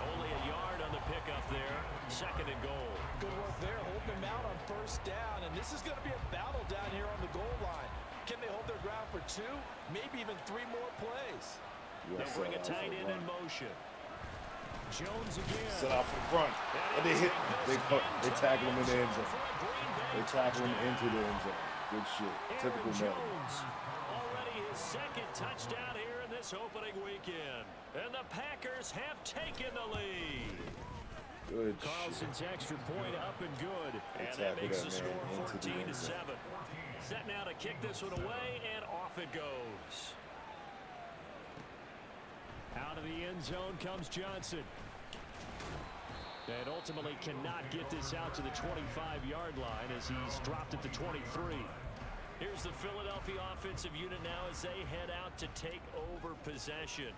Only a yard on the pickup there. Second and goal. Good work there, holding them out on first down. And this is going to be a battle down here on the goal line. Can they hold their ground for two, maybe even three more plays? You They'll bring a tight end in motion. Jones again. Set out from front. And they hit, they, they tackle him in the end zone. They tackle him into the end zone. Good shit. Typical Jones, already his second touchdown here in this opening weekend. And the Packers have taken the lead. Good shit. Carlson's extra point up and good. They And that makes that the score 14 to 7. Set now to kick this one away, and off it goes. Out of the end zone comes Johnson. And ultimately cannot get this out to the 25-yard line as he's dropped at the 23. Here's the Philadelphia offensive unit now as they head out to take over possession.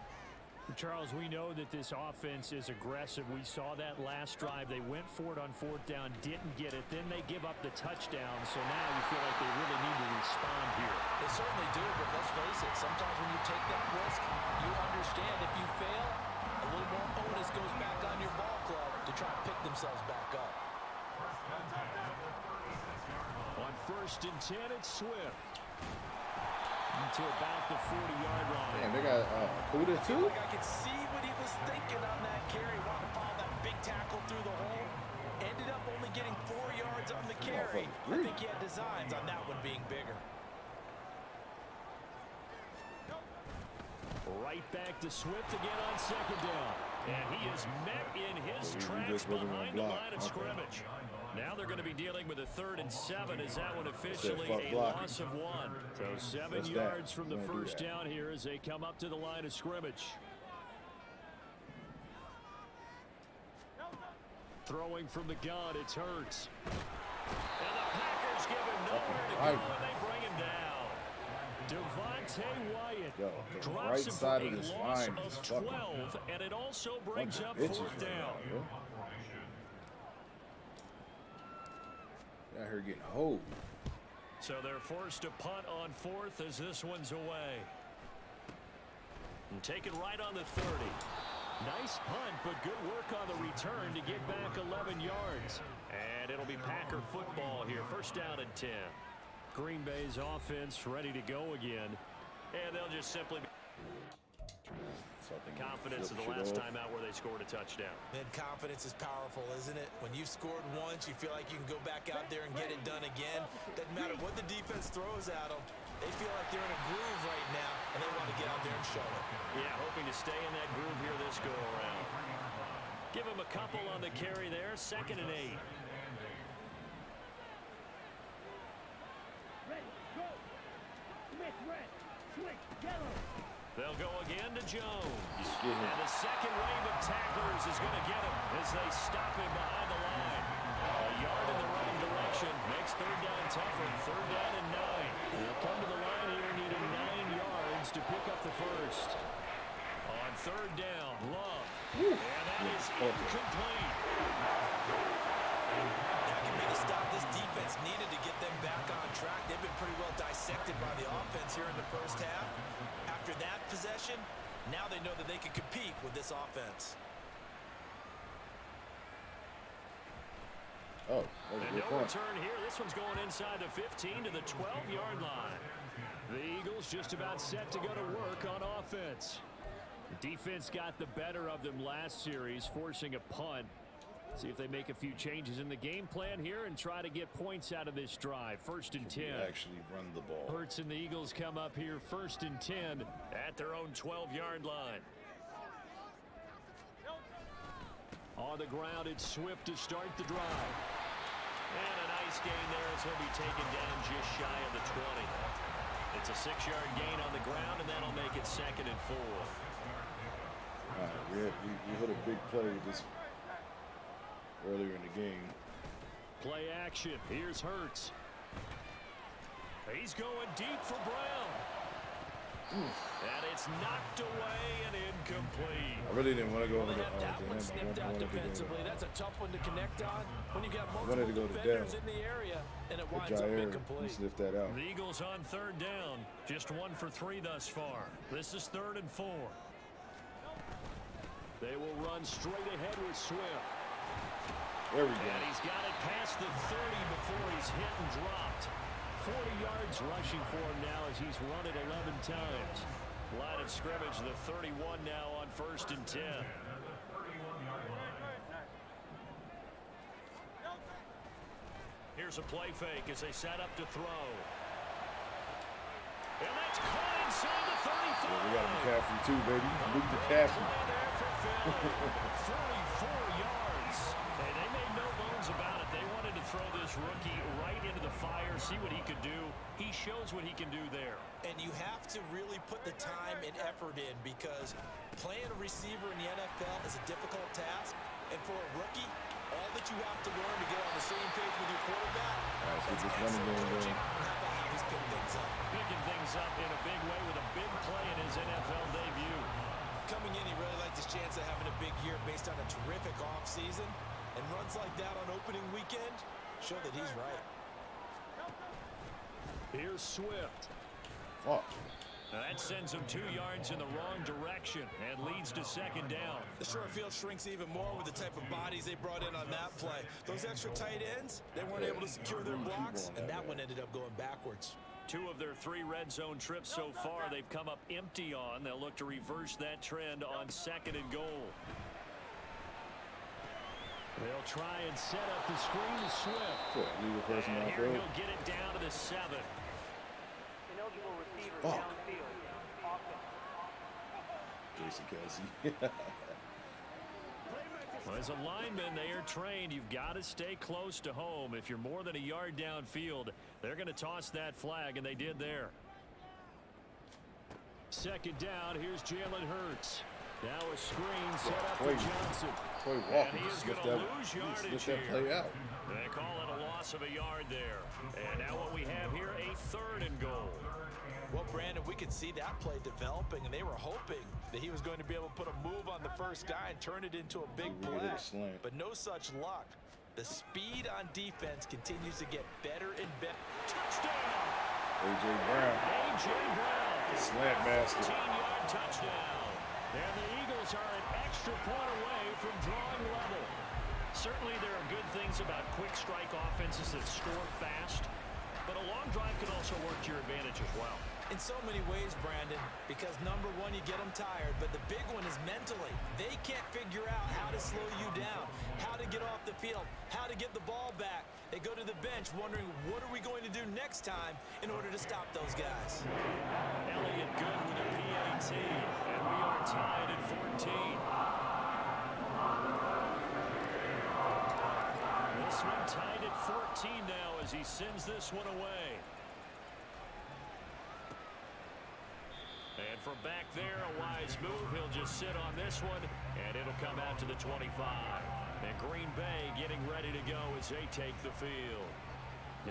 Charles, we know that this offense is aggressive. We saw that last drive. They went for it on fourth down, didn't get it. Then they give up the touchdown. So now you feel like they really need to respond here. They certainly do, but let's face it, sometimes when you take that risk, you understand if you fail, a little more onus goes back on your ball club to try and pick themselves back up. On first and 10, it's Swift. To about the 40-yard line. Damn, they got uh, Cuda too? Like I could see what he was thinking on that carry. Wanted to follow that big tackle through the hole. Ended up only getting four yards on the carry. I think he had designs on that one being bigger. Right back to Swift again on second down. And he is met in his Well, he- he tracks behind gonna the line of Okay. scrimmage. Now they're going to be dealing with a third and seven as that one officially a loss of one. So seven That's that. yards from the We're do first down here as they come up to the line of scrimmage. Throwing from the gun, it's Hurts. And the Packers give him nowhere to go, right. and they bring him down. Devonte Wyatt Yo, the drops right him side of this line of 12, and it also brings up fourth down. now, yo. Got her getting hold. So they're forced to punt on fourth as this one's away. And take it right on the 30. Nice punt, but good work on the return to get back 11 yards. And it'll be Packer football here. First down and 10. Green Bay's offense ready to go again. And they'll just simply confidence of the last off. time out where they scored a touchdown. Man, confidence is powerful, isn't it? When you've scored once, you feel like you can go back out there and get it done again. Doesn't matter what the defense throws at them. They feel like they're in a groove right now, and they want to get out there and show it. Yeah, hoping to stay in that groove here this go around. Give him a couple on the carry there. Second and eight. They'll go again to Jones. And the second wave of tacklers is going to get him as they stop him behind the line. A yard in the wrong direction makes third down tougher. Third down and nine. They'll come to the line here needing nine yards to pick up the first. On third down, Love And that is incomplete. That can be the stop this defense needed to get them back on track. They've been pretty well dissected by the offense here in the first half. After that possession, now they know that they can compete with this offense. Oh, that was a And no point. return here. This one's going inside the 15 to the 12-yard line. The Eagles just about set to go to work on offense. The defense got the better of them last series, forcing a punt. See if they make a few changes in the game plan here and try to get points out of this drive. First and 10. Actually run the ball. Hurts and the Eagles come up here first and 10 at their own 12-yard line. On the ground, it's Swift to start the drive. And a nice gain there as he'll be taken down just shy of the 20. It's a six-yard gain on the ground, and that'll make it second and four. All right, we, had, we, we hit a big play with this earlier in the game. Play action. Here's Hurts. He's going deep for Brown. And it's knocked away and incomplete. I really didn't want to go over Well, the, uh, that one snipped out defensively. to That's a tough one to connect on when you got multiple to go to defenders Dell. in the area and it the winds up incomplete. Sniff that out. The Eagles on third down. Just one for three thus far. This is third and four. They will run straight ahead with Swift. There we And go. he's got it past the 30 before he's hit and dropped. 40 yards rushing for him now as he's run it 11 times. Line of scrimmage, the 31 now on first and 10. Here's a play fake as they set up to throw. And that's caught inside the 35. Yeah, we got McCaffrey too, baby. Luke McCaffrey. Play there for Philly. 44 yards. Hey, they made no bones about it. They wanted to throw this rookie right into the fire, see what he could do. He shows what he can do there. And you have to really put the time and effort in because playing a receiver in the NFL is a difficult task. And for a rookie, all that you have to learn to get on the same page with your quarterback. All right, so that's this running excellent game coaching. going. How about how he's picking things up? Picking things up in a big way with a big play in his NFL debut. Coming in, he really liked his chance of having a big year based on a terrific offseason. And runs like that on opening weekend show that he's right. Here's Swift. Fuck. Now that sends him two yards in the wrong direction and leads to second down. The short field shrinks even more with the type of bodies they brought in on that play. Those extra tight ends, they weren't able to secure their blocks, and that, that one ended up going backwards. Two of their three red zone trips so far, they've come up empty on. They'll look to reverse that trend on second and goal. They'll try and set up the screen to Swift. What, leave a person And here he'll get it down to the seven. Ineligible receiver Fuck. downfield. Jason Kelce. Well, as a lineman, they are trained. You've got to stay close to home. If you're more than a yard downfield, they're going to toss that flag, and they did there. Second down, here's Jalen Hurts. Now a screen set up for Wait. Johnson. Troy And Walker he is going to that, lose yardage sniffed that here. play out. They call it a loss of a yard there. And now what we have here, a third and goal. Well, Brandon, we could see that play developing, and they were hoping that he was going to be able to put a move on the first guy and turn it into a big oh, play. at the slant. But no such luck. The speed on defense continues to get better and better. Touchdown! AJ Brown, A.J. Brown. the slant master. 15-yard touchdown. And the Eagles are an extra point away from drawing level. Certainly there things about quick strike offenses that score fast, but a long drive can also work to your advantage as well. In so many ways, Brandon, because number one, you get them tired, but the big one is mentally. They can't figure out how to slow you down, how to get off the field, how to get the ball back. They go to the bench wondering, what are we going to do next time in order to stop those guys? Elliott good with a PAT, and we are tied at 14. This one tied at 14 now as he sends this one away. And from back there, a wise move. He'll just sit on this one, and it'll come out to the 25. And Green Bay getting ready to go as they take the field.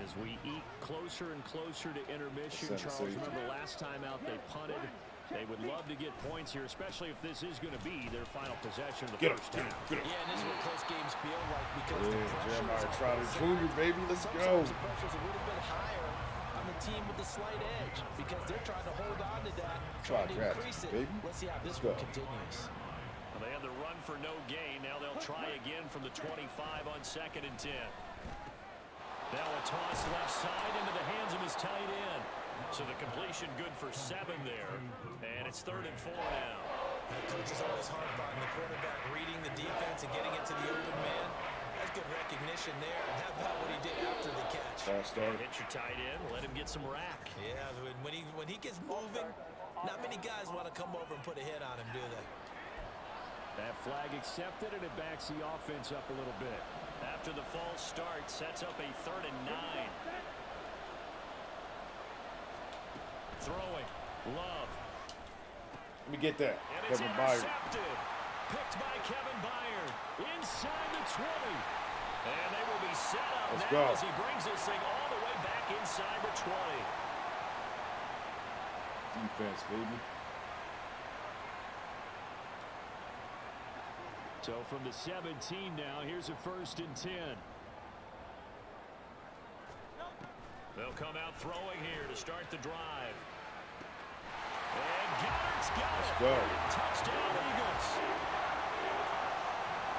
As we eat closer and closer to intermission, Charles, safety. remember last time out they punted. They would love to get points here, especially if this is going to be their final possession of the Get him, first get him, get him. Yeah, and this is what close games feel like because the Yeah, pressure Jeremiah is on Trotter both Jr., sides. baby, let's go. The pressure is a little bit higher on the team with the slight edge because they're trying to hold on to that, trying to Quadratic, increase it. baby. Let's see how this Let's one continues. Well, they had the run for no gain. Now they'll try again from the 25 on second and 10. Now a toss left side into the hands of his tight end. So the completion good for seven there. And it's third and four now. That coach is always hard on the quarterback reading the defense and getting it to the open man. That's good recognition there. And how about what he did after the catch? False start. Hit your tight end, let him get some rack. Yeah, when, when he when he gets moving, not many guys want to come over and put a hit on him, do they? That flag accepted, and it backs the offense up a little bit. After the false start, sets up a third and nine. Throwing. Love. Let me get that. And Kevin Byard. Picked by Kevin Byard. Inside the 20. And they will be set up Let's now go. as he brings this thing all the way back inside the 20. Defense, baby. So from the 17 now, here's a first and 10. They'll come out throwing here to start the drive. And Goedert's got Let's it. Go. Touchdown Eagles.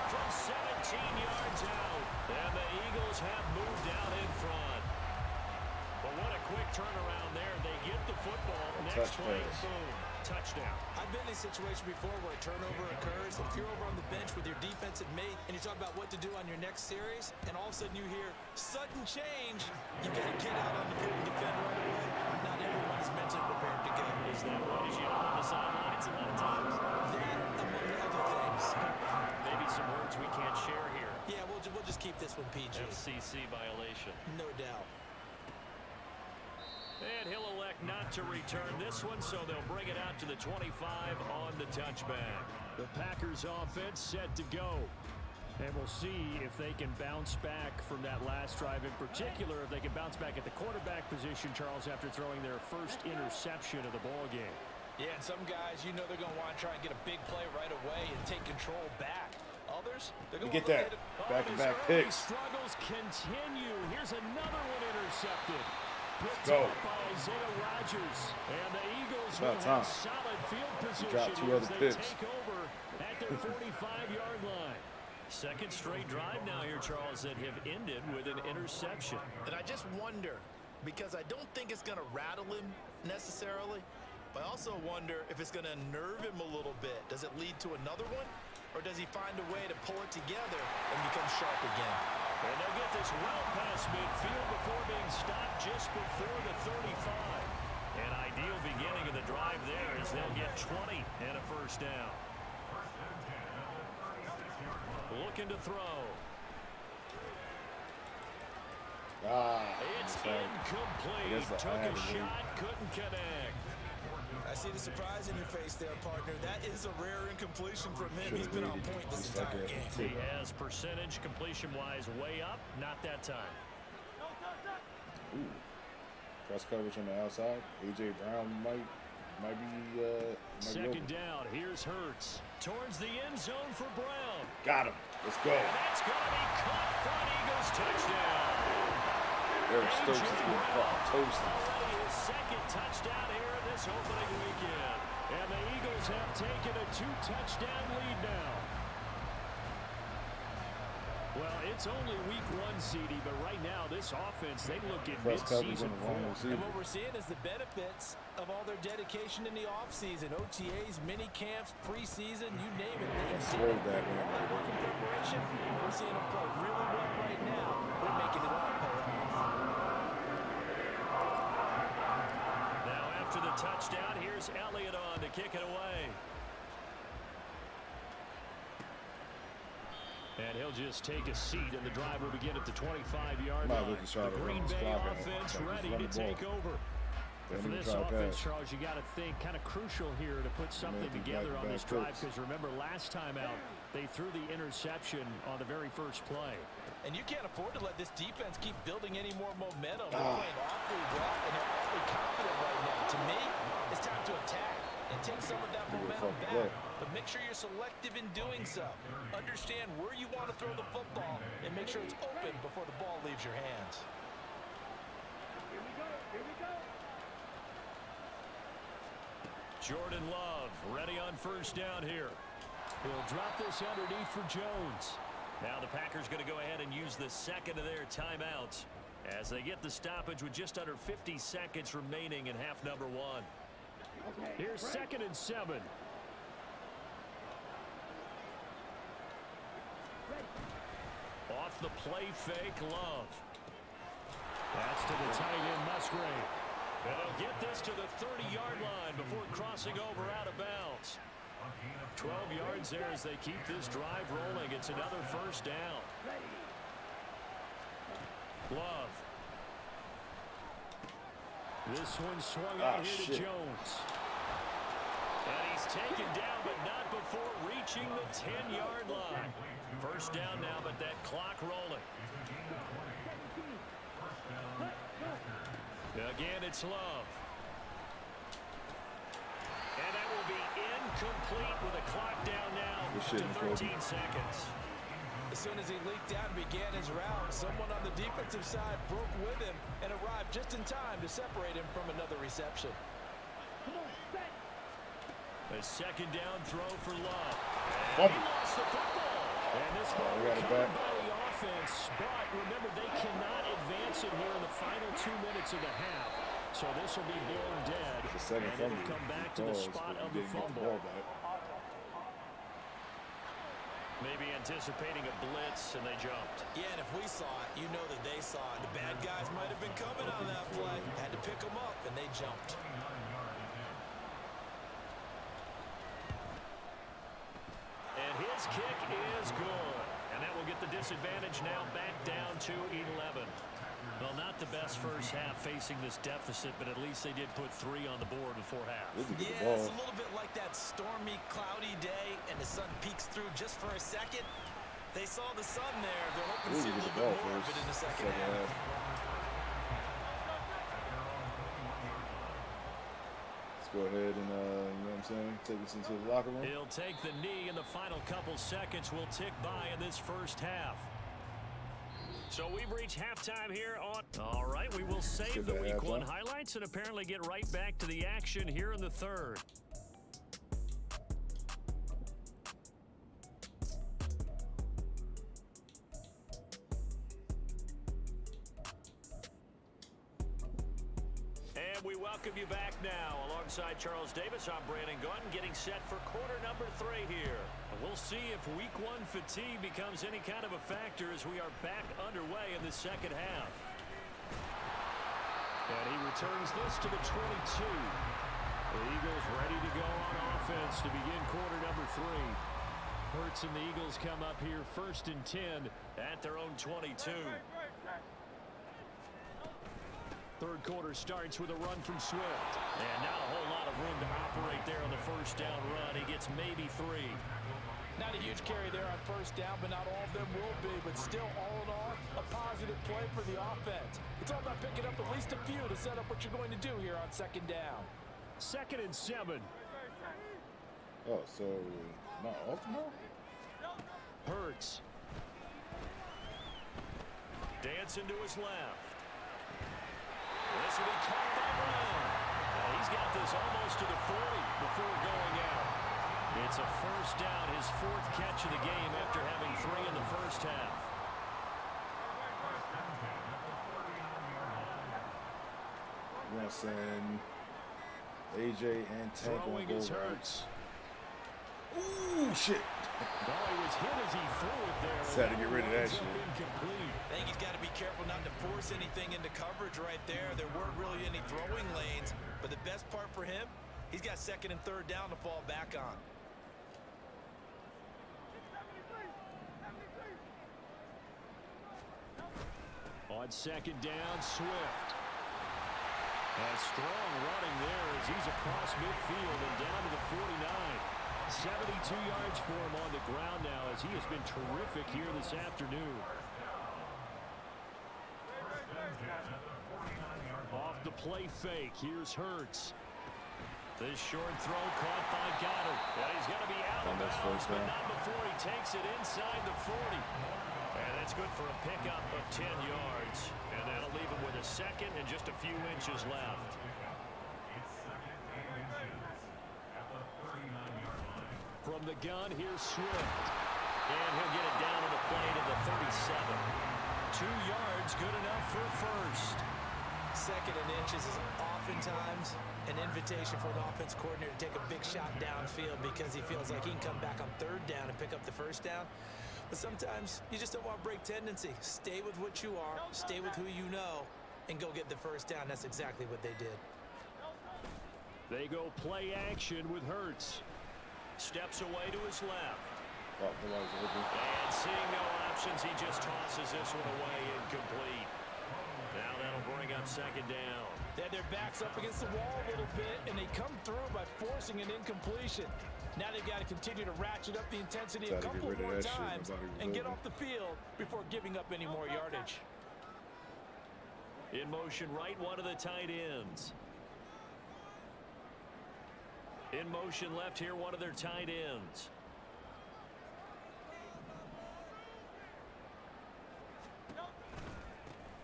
From 17 yards out. And the Eagles have moved out in front. But what a quick turnaround there. They get the football. Next touch play, pass. boom. Touchdown. I've been in a situation before where a turnover occurs. If you're over on the bench with your defensive mate and you talk about what to do on your next series, and all of a sudden you hear sudden change, you got to get out on the field and defend right away. Not everyone is mentally prepared to go. Is that what is yelling on the sidelines a lot of times? That, among other things. Maybe some words we can't share here. Yeah, we'll, we'll just keep this one PG. FCC violation. No doubt. And he'll elect not to return this one, so they'll bring it out to the 25 on the touchback. The Packers offense set to go. And we'll see if they can bounce back from that last drive in particular, if they can bounce back at the quarterback position, Charles, after throwing their first interception of the ball game. Yeah, and some guys, you know they're going to want to try and get a big play right away and take control back. Others, they're going to Get that. Back-to-back his picks. struggles continue. Here's another one intercepted. Picked go. up by Isaiah Rodgers. And the Eagles About will have solid field position dropped two as they picks. take over at their 45-yard line. Second straight drive now here, Charles, that have ended with an interception. And I just wonder, because I don't think it's going to rattle him necessarily, but I also wonder if it's going to nerve him a little bit. Does it lead to another one? Or does he find a way to pull it together and become sharp again? And they'll get this well past midfield before being stopped just before the 35. An ideal beginning of the drive there as they'll get 20 and a first down. Looking to throw. Ah, It's sorry. incomplete. guess I Took a to wait. shot, couldn't connect. I see the surprise in your face there, partner. That is a rare incompletion from him. Should've He's been on point this entire that. game. He has percentage completion-wise way up. Not that time. Ooh. Press coverage on the outside. AJ Brown might might be uh might Second down. Here's Hurts. Towards the end zone for Brown. Got him. Let's go. And that's going to be caught for an Eagles touchdown. Eric Stokes is getting fucking toasted. Already his second touchdown here in this opening weekend. And the Eagles have taken a two-touchdown lead now. Well, it's only week one, CD, but right now this offense, they look at Press mid-season on the wrong form. And what we're seeing is the benefits of all their dedication in the offseason. OTAs, mini camps, preseason, you name it. They did Slow it. that man. All that work in preparation, we're seeing them play really well right now. They're making it all pay off. Now after the touchdown, here's Elliott on to kick it away. And he'll just take a seat, and the drive will begin at the 25-yard line. look and try The Green Bay offense ready to take over. For this offense. Charles, you got to think kind of crucial here to put something together on this drive. Because remember, last time out, they threw the interception on the very first play. And you can't afford to let this defense keep building any more momentum. They're Ah. playing awfully well, and they're awfully confident right now. To me, it's time to attack and selective in doing so. Understand where you want to throw the football and make sure it's open before the ball leaves your hands. Here we go. Here we go. Jordan Love ready on first down here. He'll drop this underneath for Jones. Now the Packers going to go ahead and use the second of their timeouts as they get the stoppage with just under 50 seconds remaining in half number one. Here's second and seven. Off the play fake, Love. That's to the tight end, Musgrave. They'll get this to the 30-yard line before crossing over out of bounds. 12 yards there as they keep this drive rolling. It's another first down. Love. This one swung out Ah, here to. Jones. And he's taken down, but not before reaching the 10-yard line. First down now, but that clock rolling. Again, it's Love. And that will be incomplete with a clock down now to 13 seconds. As soon as he leaked out and began his round, someone on the defensive side broke with him and arrived just in time to separate him from another reception. A second down throw for Love. Bump. And he lost the football. And this ball we got it recovered back. by the offense. But remember, they cannot advance it here in the final two minutes of the half. So this will be blown dead. The second and fumble. it'll come back to the oh, spot but of the didn't the fumble. Maybe anticipating a blitz, and they jumped. Yeah, and if we saw it, you know that they saw it. The bad guys might have been coming on that play. Had to pick them up, and they jumped. And his kick is good. And that will get the disadvantage now back down to 11. Well, not the best first half facing this deficit, but at least they did put three on the board before half. This is a good Yeah, it's a little bit like that stormy, cloudy day, and the sun peeks through just for a second. They saw the sun there. They're hoping to This see a a little bit ball more of it in the second Second half. half. Go ahead and, uh, you know what I'm saying, take this into the locker room. He'll take the knee, and the final couple seconds will tick by in this first half. So we've reached halftime here on. All right, we will save the week one highlights and apparently get right back to the action here in the third. We welcome you back now. Alongside Charles Davis, I'm Brandon Gaudin, getting set for quarter number three here. And we'll see if week one fatigue becomes any kind of a factor as we are back underway in the second half. And he returns this to the 22. The Eagles ready to go on offense to begin quarter number three. Hurts and the Eagles come up here first and 10 at their own 22. Third quarter starts with a run from Swift. And not a whole lot of room to operate there on the first down run. He gets maybe three. Not a huge carry there on first down, but not all of them will be. But still, all in all, a positive play for the offense. It's all about picking up at least a few to set up what you're going to do here on second down. Second and seven. Oh, so not off tomorrow? Hurts. Dancing to his left. Be caught by Brown. And he's got this almost to the 40 before going out. It's a first down, his fourth catch of the game after having three in the first half. To send AJ and Tank on Throwing go is routes. Hurts. Ooh, shit. Well, he was hit as he threw it there. Just had to get rid of that Winds up shit. Incomplete. I think he's got to be careful not to force anything into coverage right there. There weren't really any throwing lanes, but the best part for him, he's got second and third down to fall back on. On second down, Swift. A strong running there as he's across midfield and down to the 49. 72 yards for him on the ground now as he has been terrific here this afternoon. Off the play fake, here's Hurts. This short throw caught by Goedert. And he's going to be out of bounds, first but down. not before he takes it inside the 40. And that's good for a pickup of 10 yards. And that'll leave him with a second and just a few inches left. From the gun, here's Swift. And he'll get it down to the plane of the 37. Two yards, good enough for first. Second and inches is oftentimes an invitation for an offense coordinator to take a big shot downfield because he feels like he can come back on third down and pick up the first down. But sometimes you just don't want to break tendency. Stay with what you are, stay with who you know, and go get the first down. That's exactly what they did. They go play action with Hurts. Steps away to his left. Oh, nobody's open. And seeing no options, he just tosses this one away incomplete. Now that'll bring up second down. They had their backs up against the wall a little bit, and they come through by forcing an incompletion. Now they've got to continue to ratchet up the intensity a Try to get couple more that shit. times and get off the field before giving up any more yardage. In motion right, one of the tight ends. In motion left here, one of their tight ends.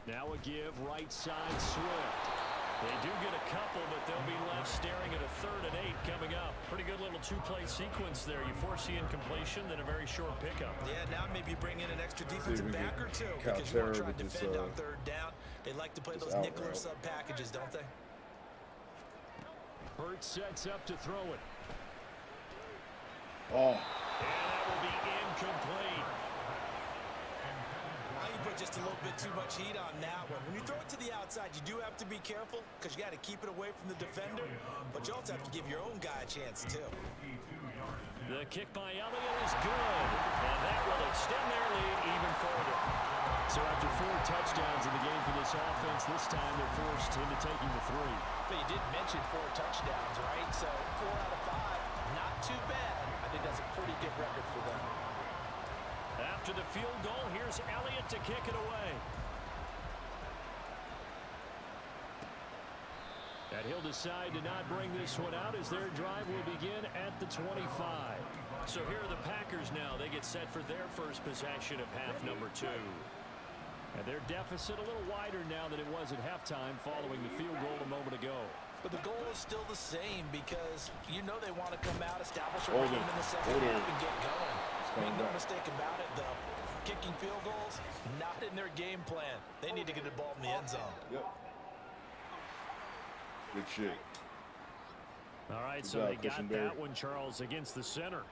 Now a give right side Swift. They do get a couple, but they'll be left staring at a third and eight coming up. Pretty good little two-play sequence there. You force the incompletion, then a very short pickup. Yeah, now maybe bring in an extra we defensive back or two because you want to try Terry and with this, defend uh, on third down. They like to play those out nickel or sub packages, don't they? Hurts sets up to throw it. Oh, And that will be incomplete. I think you put just a little bit too much heat on that one. When you throw it to the outside, you do have to be careful because you got to keep it away from the defender, but you also have to give your own guy a chance too. The kick by Elliott is good. And that will extend their lead even further. So after four touchdowns in the game for this offense, this time they're forced into taking the three. But you did mention four touchdowns, right? So four out of five, not too bad. I think that's a pretty good record for them. After the field goal, here's Elliott to kick it away. And he'll decide to not bring this one out as their drive will begin at the 25. So here are the Packers now. They get set for their first possession of half number two. And their deficit a little wider now than it was at halftime following the field goal a moment ago. But the goal is still the same because you know they want to come out, establish a Hold rhythm in the second Hold half it. and get going. Make no mistake about it, though. Kicking field goals, not in their game plan. They need to get the ball in the end zone. yep. Good shit. All right, Good so job, they got that one, Charles, against the center.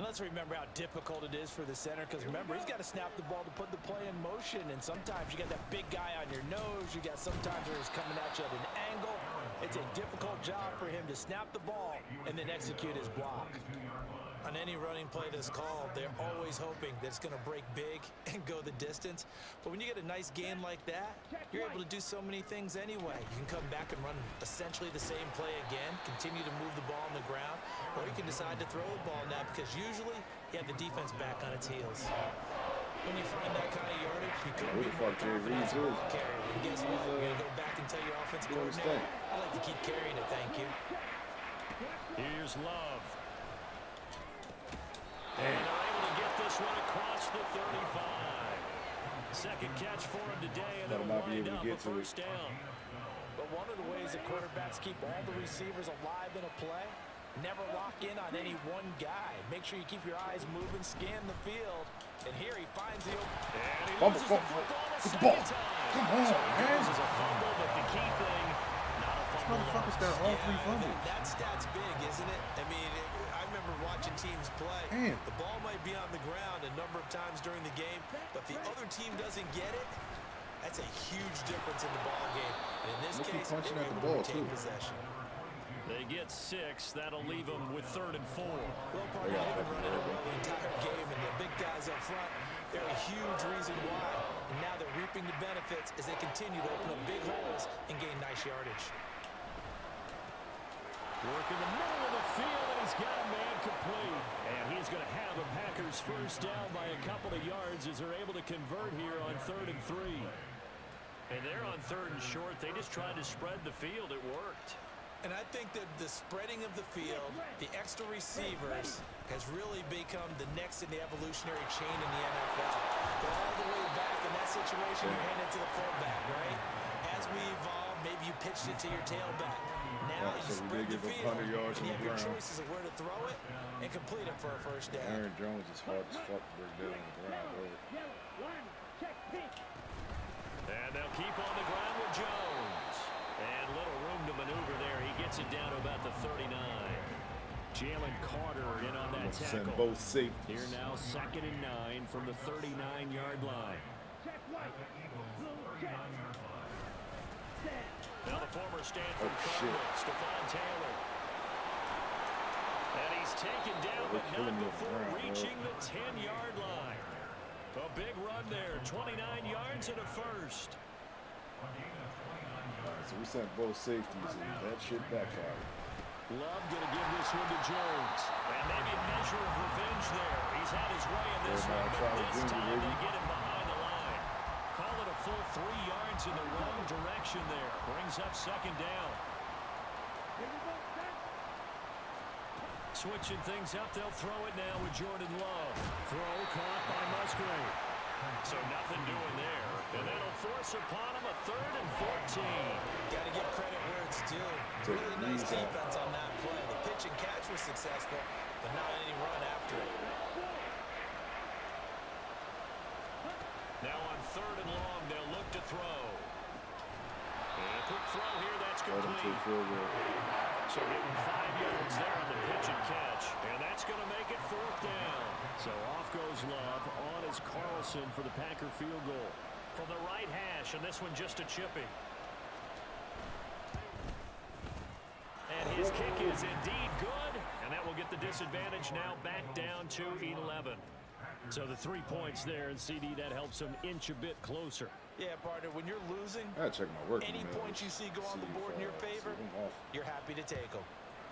And let's remember how difficult it is for the center because remember, he's got to snap the ball to put the play in motion. And sometimes you got that big guy on your nose. You got sometimes where he's coming at you at an angle. It's a difficult job for him to snap the ball and then execute his block. On any running play that's called, they're always hoping that it's going to break big and go the distance. But when you get a nice gain like that, you're able to do so many things anyway. You can come back and run essentially the same play again, continue to move the ball on the ground, or you can decide to throw the ball now because usually you have the defense back on its heels. When you find that kind of yardage, you couldn't Who be the more fuck Jerry confident Reeves as a is? ball carrier. And guess what? You're going to go back and tell your offense Doing his coordinator, thing. I like to keep carrying it, thank you. Here's Love. And they're able to get this one across the 35. Second catch for him today, and Thought they'll he might be able to get a to it. down. But one of the ways that quarterbacks keep all the receivers alive in a play, never lock in on any one guy. Make sure you keep your eyes moving, scan the field. And here he finds the open. And he Fumble, loses fumble, the football a second ball. time. Come on, so he man. loses a fumble, but the key thing, not a fumble Motherfuckers loss. got all three Yeah, fumbles. That, that stat's big, isn't it? I mean, it, I remember watching teams play. Man. The ball might be on the ground a number of times during the game, but the other team doesn't get it. That's a huge difference in the ball game. And in this Look case, punching they're at the ball, too. possession. They get six. That'll leave them with third and four. Well, partner, Yeah, they've been that's running it very the entire game, and the big guys up front, they're a huge reason why. And now they're reaping the benefits as they continue to open up big holes and gain nice yardage. Work in the middle of the field, and he's got a man complete. And he's going to have a Packers first down by a couple of yards as they're able to convert here on third and three. And they're on third and short. They just tried to spread the field. It worked. And I think that the spreading of the field, the extra receivers, has really become the next in the evolutionary chain in the NFL. Go all the way back in that situation, you're it to the fullback, right? As we evolve, maybe you pitched it to your tailback. Now Right, you so we spread did the give up field, 100 yards and on you the ground. choices of where to throw it and complete it for a first down. Aaron Jones is hard as fuck to break down on the ground, bro. And they'll keep on the ground with Jones. And little room to maneuver there. He gets it down to about the 39. Jalen Carter in on that Send tackle. both safeties. Here now, second and nine from the 39-yard line. Now the former Stanford Oh, shit. Cardinal, Stepfan Taylor. And he's taken down, they're but not me on the before bro. reaching the 10-yard line. A big run there, 29 yards and a first. All right, so we sent both safeties, and that shit backfired. Love gonna give this one to Jones. And maybe a measure of revenge there. He's had his way in this one, but this time they get him three yards in the wrong direction there. Brings up second down. Switching things up, they'll throw it now with Jordan Love. Throw caught by Musgrave. So nothing doing there. And that'll force upon him a third and 14. Got to give credit where it's due. Really nice defense on that play. The pitch and catch was successful, but not any run after it. Now on third and long, they'll look to throw. Quick throw here, that's Let him take complete. So getting five yards there on the pitch and catch. And that's going to make it fourth down. So off goes Love. On is Carlson for the Packer field goal. From the right hash, and this one just a chippy. And his kick is indeed good. And that will get the disadvantage now back down to 11. So the three points there, and CD, that helps him inch a bit closer. Yeah, partner, when you're losing, I gotta check my work Any email. points you see go on the board in your uh, favor? see if I'm off, you're happy to take them.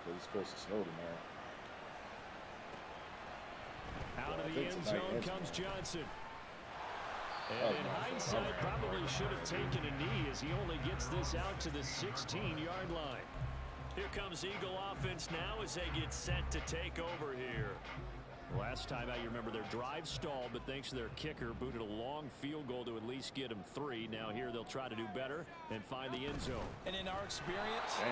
'cause it's supposed to snow tomorrow. Out Well, I of the end zone comes tomorrow. Johnson. Oh, And in hindsight, probably should have taken a knee as he only gets this out to the 16-yard line. Here comes Eagle offense now as they get set to take over here. Last time out, you remember their drive stalled, but thanks to their kicker, booted a long field goal to at least get them three. Now here they'll try to do better and find the end zone. And in our experience, Dang.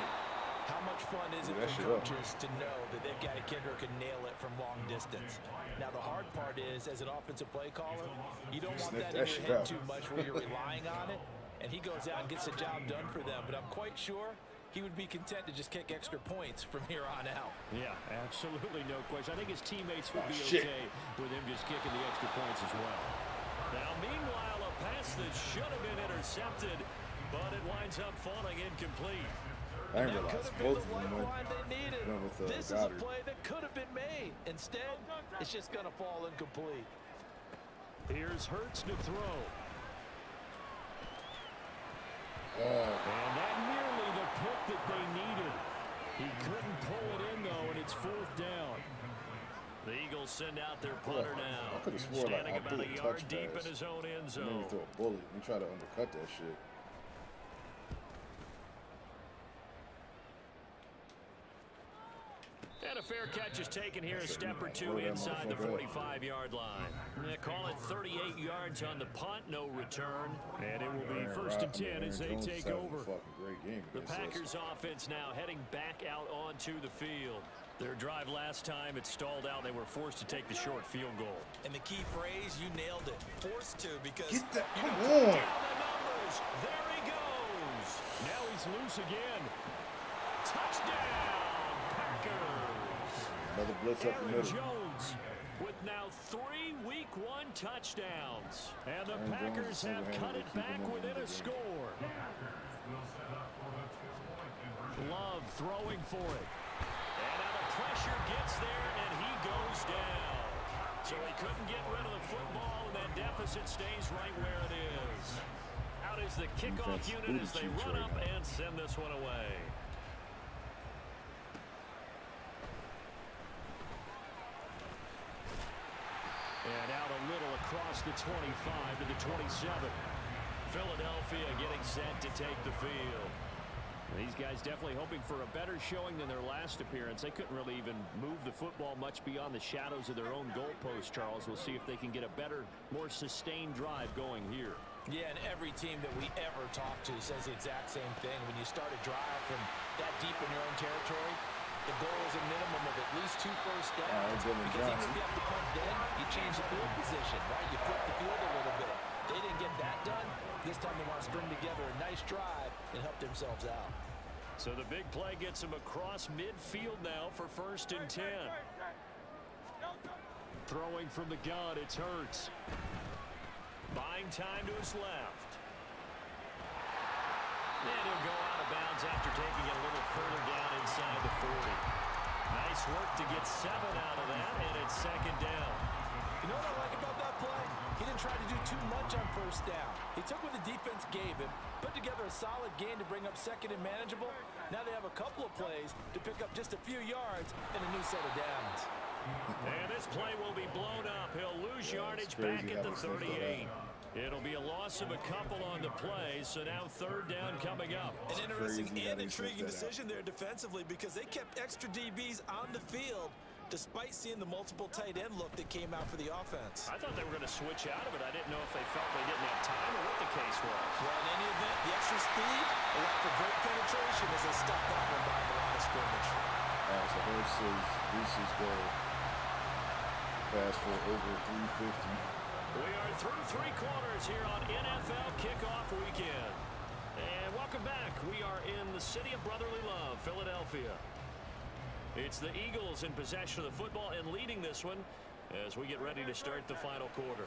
how much fun is it That for shit up. coaches to know that they've got a kicker who can nail it from long distance? Now, the hard part is, as an offensive play caller, you don't want Sniff that in your shit head out. too much where you're relying on it, and he goes out and gets the job done for them. But I'm quite sure he would be content to just kick extra points from here on out. Yeah, absolutely no question. I think his teammates would Oh, be shit. okay with him just kicking the extra points as well. Now, meanwhile, a pass that should have been intercepted, but it winds up falling incomplete. I didn't That could realize have been both the of them went. they needed. went with, uh, this is a play that could have been made. Instead, it's just going to fall incomplete. Here's Hurts to throw. Oh, that they needed. He couldn't pull it in, though, and it's fourth down. The Eagles send out their punter Yeah, now. I could've swore, like, Standing I about a yard deep pass. in his own end and then zone. you throw a bullet you try to undercut that shit. And a fair catch is taken here, a step or two inside the 45-yard line. They call it 38 yards on the punt, no return. And it will be first and Rod- I mean, 10 as they take is having a over. Fucking great game The. Packers offense now heading back out onto the field. Their drive last time, it stalled out. They were forced to take the short field goal. And the key phrase, you nailed it. Forced to because Get that! you Come know, on! Down the numbers. There he goes. Now he's loose again. Touchdown, Packers. Another blitz up the Aaron middle. Jones with now three week one touchdowns. And the Aaron Packers is have cut it back keeping them in within a score. Love throwing for it. And now the pressure gets there, and he goes down. So he couldn't get rid of the football, and that deficit stays right where it is. Out is the kickoff unit as they run up and send this one away. And out a little across the 25 to the 27. Philadelphia getting set to take the field. These guys definitely hoping for a better showing than their last appearance. They couldn't really even move the football much beyond the shadows of their own goalpost, Charles. We'll see if they can get a better, more sustained drive going here. Yeah, and every team that we ever talk to says the exact same thing. When you start a drive from that deep in your own territory, the goal is a minimum of at least two first downs. All right, because even Johnson. if you have to punt then, you change the field position, right? You flip the field a little bit. They didn't get that done. This time they want to string together a nice drive and help themselves out. So the big play gets him across midfield now for first and 10. Throwing from the gun, it's Hurts. Buying time to his left. And he'll go out of bounds after taking it a little further down inside the 40. Nice work to get seven out of that, and it's second down. You know what I like about that play? He didn't try to do too much on first down. He took what the defense gave him, put together a solid gain to bring up second and manageable. Now they have a couple of plays to pick up just a few yards and a new set of downs. And this play will be blown up. He'll lose Yeah, yardage back at the they sniffed that 38. It'll be a loss of a couple on the play, so now third down coming up. An interesting crazy and intriguing that out. decision there defensively because they kept extra DBs on the field despite seeing the multiple tight end look that came out for the offense. I thought they were going to switch out of it. I didn't know if they felt they didn't have time or what the case was. Well, in any event, the extra speed allowed for great penetration as they stuffed that one by the line of scrimmage. All right, so Hurts says Reese's goal. Pass for over 350. We are through three quarters here on NFL Kickoff Weekend. And welcome back. We are in the city of brotherly love, Philadelphia. It's the Eagles in possession of the football and leading this one as we get ready to start the final quarter.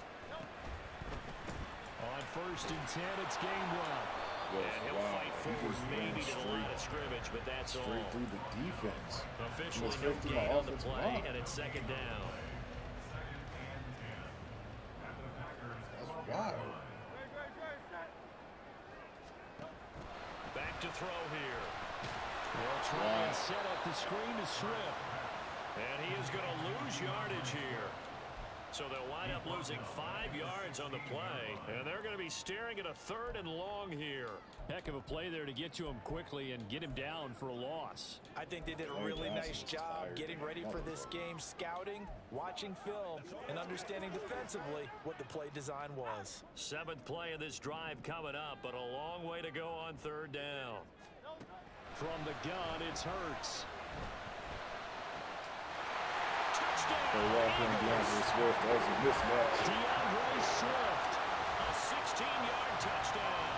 On first and 10, it's Gainwell. Yes, And he'll wow. fight He forward maybe to the line straight- of scrimmage, but that's Straight all. through the defense. Officially no 50 gain on the play, line. and it's second down. That's wild. Back to throw here. They'll try and Wow. set up the screen to Swift. And he is going yardage here. So they'll wind up losing five yards on the play. And they're going to be staring at a third and long here. Heck of a play there to get to him quickly and get him down for a loss. I think they did a really nice job getting ready for this game, scouting, watching film, and understanding defensively what the play design was. Seventh play of this drive coming up, but a long way to go on third down. From the gun, it's Hurts. Touchdown! They walk in D'Andre Swift. That was a mismatch. D'Andre Swift, a 16-yard touchdown.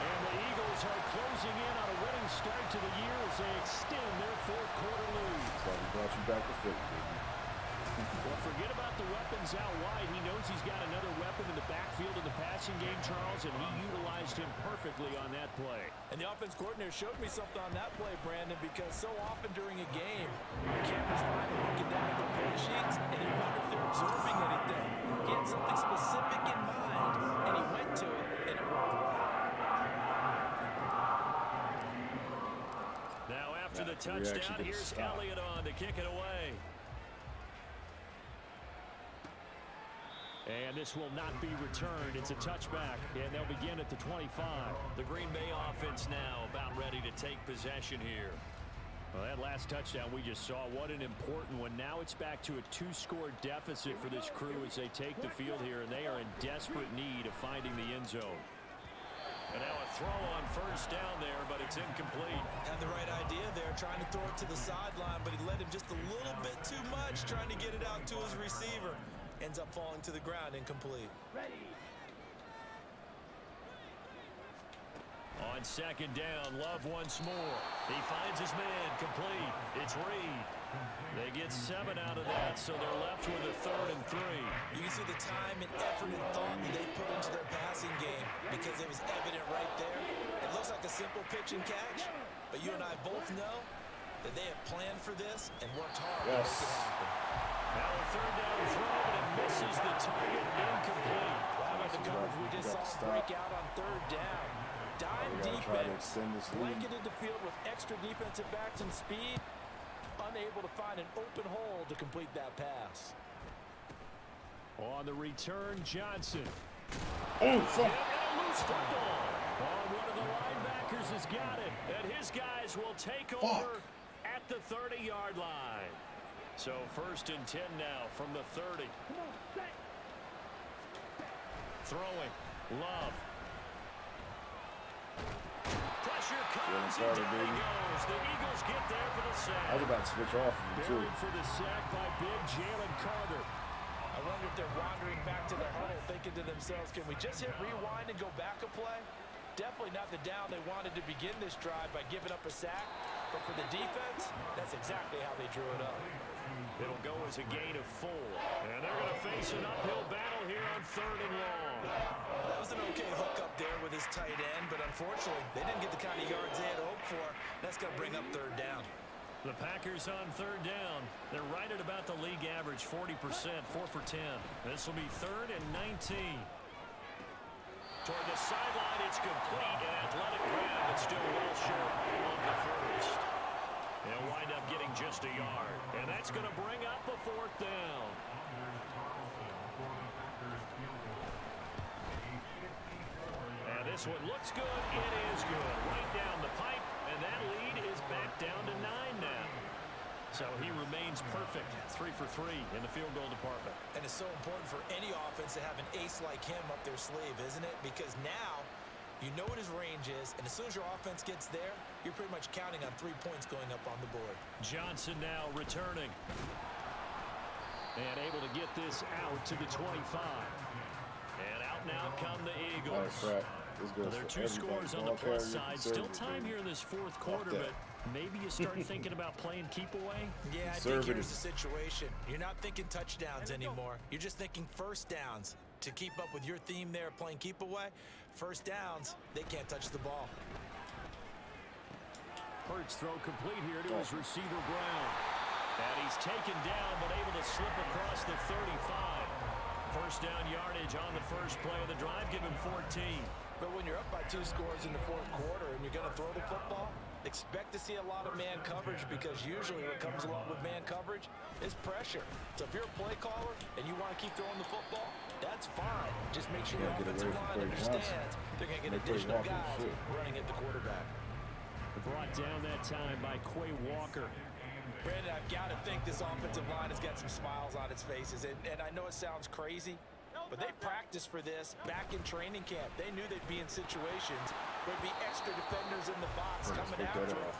And the Eagles are closing in on a winning start to the year as they extend their fourth quarter lead. So we brought you back to Philly, baby. Well, forget about the weapons out wide. He knows he's got another weapon in the backfield in the passing game, Charles, and he utilized him perfectly on that play. And the offense coordinator showed me something on that play, Brandon, because so often during a game, the cameras find him looking down at the play sheets, and you wonder if they're absorbing anything. He had something specific in mind, and he went to it, and it worked well. Now, after the Yeah, the touchdown, here's stop. Elliott on to kick it away. And this will not be returned. It's a touchback, and they'll begin at the 25. The Green Bay offense now about ready to take possession here. Well, that last touchdown we just saw, what an important one. Now it's back to a two-score deficit for this crew as they take the field here, and they are in desperate need of finding the end zone. And now a throw on first down there, but it's incomplete. Had the right idea there, trying to throw it to the sideline, but he led him just a little bit too much, trying to get it out to his receiver. Ends up falling to the ground, incomplete. On second down, Love once more. He finds his man, complete. It's Reed. They get seven out of that, so they're left with a third and three. You can see the time and effort and thought that they put into their passing game because it was evident right there. It looks like a simple pitch and catch, but you and I both know that they have planned for this and worked hard to Yes. make it happen. Now a third down throw, but it misses the target, incomplete. How about the coverage we just saw got break out on third down? Dime We gotta try to defense, extend blanketed the field with extra defensive backs and speed, unable to find an open hole to complete that pass. On the return, Johnson. Oh, fuck. And a loose football. Oh, one of the linebackers has got it. And his guys will take Fuck. over at the 30-yard line. So first and 10 now from the 30. Throwing. Love. Pressure comes. Jalen Carter, and down he goes. The Eagles get there for the sack. I was about to switch off of him, too. Buried for the sack by big Jalen Carter. I wonder if they're wandering back to the huddle thinking to themselves, can we just hit rewind and go back a play? Definitely not the down they wanted to begin this drive by giving up a sack. But for the defense, that's exactly how they drew it up. It'll go as a gain of four. And they're going to face an uphill battle here on third and long. That was an okay hook up there with his tight end, but unfortunately, they didn't get the kind of yards they had hoped for. That's going to bring up third down. The Packers on third down. They're right at about the league average, 40%, 4 for 10. This will be third and 19. Toward the sideline, it's complete. An athletic grab, but still well short of the first. They'll wind up getting just a yard. And that's going to bring up a fourth down. And this one looks good. It is good. Right down the pipe. And that lead is back down to nine now. So he remains perfect. Three for three in the field goal department. And it's so important for any offense to have an ace like him up their sleeve, isn't it? Because now you know what his range is, and as soon as your offense gets there, you're pretty much counting on three points going up on the board. Johnson now returning. And able to get this out to the 25. And out now come the Eagles. crap. This goes There are two scores on the plus side. Still time here in this fourth quarter, but maybe you start thinking about playing keep away. Yeah, I think Conservative. here's the situation. You're not thinking touchdowns anymore. You're just thinking first downs. To keep up with your theme there playing keep away, first downs, they can't touch the ball. Hurts throw complete here to his receiver Brown. And he's taken down but able to slip across the 35. First down yardage on the first play of the drive. Give him 14. But when you're up by two scores in the fourth quarter and you're going to throw the football, expect to see a lot of man coverage because usually what comes along with man coverage is pressure. So if you're a play caller and you want to keep throwing the football, that's fine. Just make sure Yeah, your get offensive away from line understands they're going to get additional guys running at the quarterback. Brought down that time by Quay Walker. Brandon, I've got to think this offensive line has got some smiles on its faces. And, and I know it sounds crazy, but they practiced for this back in training camp. They knew they'd be in situations where there'd be extra defenders in the box coming take after them,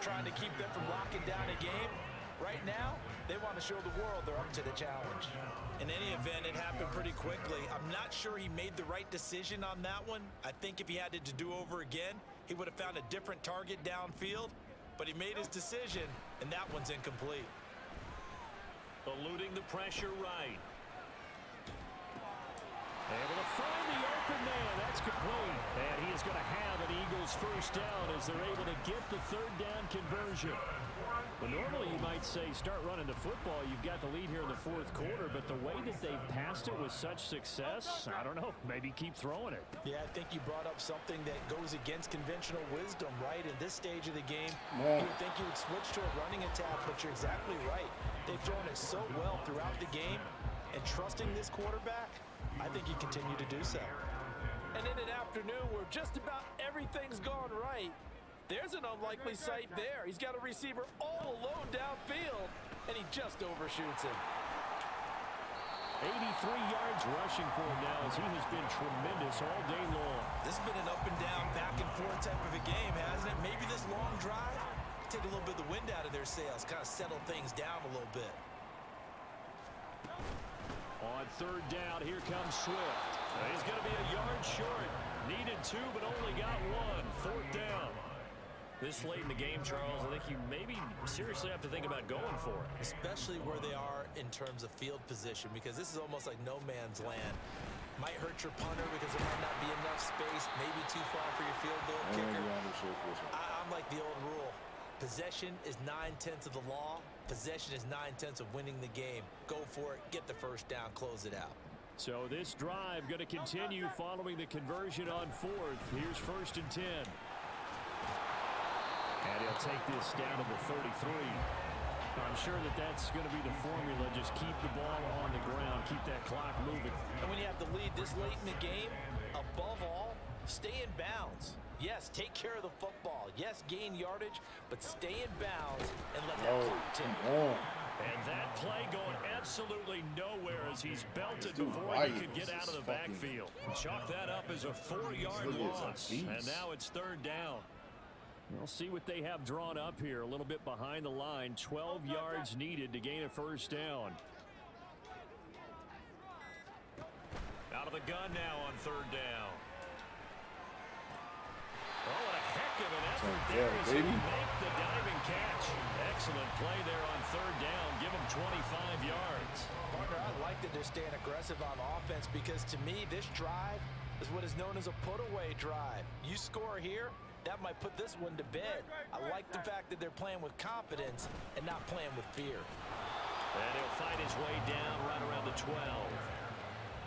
trying to keep them from locking down a game. Right now, they want to show the world they're up to the challenge. In any event, it happened pretty quickly. I'm not sure he made the right decision on that one. I think if he had it to do over again, he would have found a different target downfield. But he made his decision, and that one's incomplete. Eluding the pressure right. Able to find the open man. That's complete. And he is going to have an Eagles first down as they're able to get the third down conversion. But normally you might say start running the football. You've got the lead here in the fourth quarter, but the way that they've passed it with such success, I don't know, maybe keep throwing it. Yeah, I think you brought up something that goes against conventional wisdom, right? In this stage of the game, Yeah. you would think you would switch to a running attack, but you're exactly right. They've thrown it so well throughout the game, and trusting this quarterback, I think you continue to do so. And in an afternoon where just about everything's gone right, there's an unlikely sight there. He's got a receiver all alone downfield, and he just overshoots him. 83 yards rushing for him now as he has been tremendous all day long. This has been an up and down, back and forth type of a game, hasn't it? Maybe this long drive take a little bit of the wind out of their sails, kind of settle things down a little bit. On third down, here comes Swift. He's going to be a yard short. Needed two, but only got one. Fourth down. This late in the game, Charles, I think you maybe seriously have to think about going for it. Especially where they are in terms of field position, because this is almost like no man's land. Might hurt your punter because there might not be enough space, maybe too far for your field goal kicker. D'Andre Swift was I, I'm like the old rule. Possession is nine-tenths of the law. Possession is nine-tenths of winning the game. Go for it, get the first down, close it out. So this drive going to continue following the conversion on fourth. Here's first and 10. And he'll take this down to the 33. I'm sure that that's going to be the formula. Just keep the ball on the ground. Keep that clock moving. And when you have the lead this late in the game, above all, Stay in bounds. Yes, take care of the football. Yes, gain yardage, but stay in bounds and let that Oh, clock tick. come on. And that play going absolutely nowhere as he's belted dude before White he could get out of the fucking- backfield. Chalk that up as a four-yard This is a loss. And now it's third down. We'll see what they have drawn up here. A little bit behind the line. 12 yards needed to gain a first down. Out of the gun now on third down. Oh, what a heck of an effort Tank there Dell, as he baby. make the diving catch. Excellent play there on third down. Give him 25 yards. Partner, I like that they're staying aggressive on offense because to me, this drive is what is known as a put-away drive. You score here, that might put this one to bed. I like the fact that they're playing with confidence and not playing with fear. And he'll find his way down right around the 12.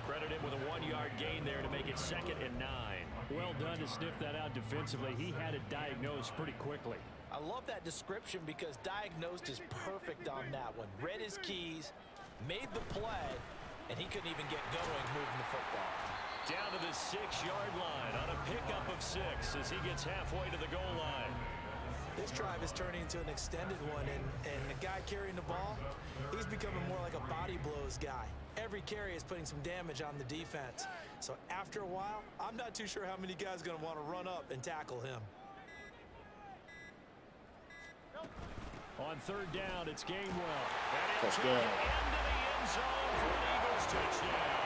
Credit him with a one-yard gain there to make it second and nine. Well done to sniff that out defensively. He had it diagnosed pretty quickly. I love that description because diagnosed is perfect on that one. Read his keys, made the play, and he couldn't even get going moving the football. Down to the six-yard line on a pickup of six as he gets halfway to the goal line. This drive is turning into an extended one, and, and the guy carrying the ball, he's becoming more like a body blows guy. Every carry is putting some damage on the defense. So after a while, I'm not too sure how many guys are going to want to run up and tackle him. On third down, it's Gainwell. And he'll Touchdown. into the end zone for an Eagles touchdown.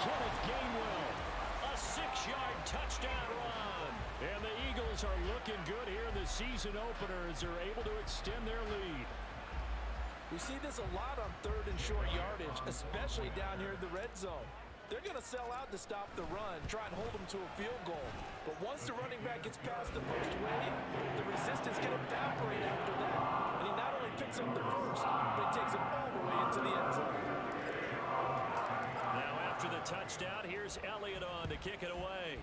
Kenneth Gainwell, a six-yard touchdown run. And the Eagles are looking good here in the season opener as they're able to extend their lead. We see this a lot on third and short yardage, especially down here in the red zone. They're going to sell out to stop the run, try and hold them to a field goal. But once the running back gets past the first wave, the resistance can evaporate after that. And he not only picks up the first, but takes it all the way into the end zone. Now after the touchdown, here's Elliott on to kick it away.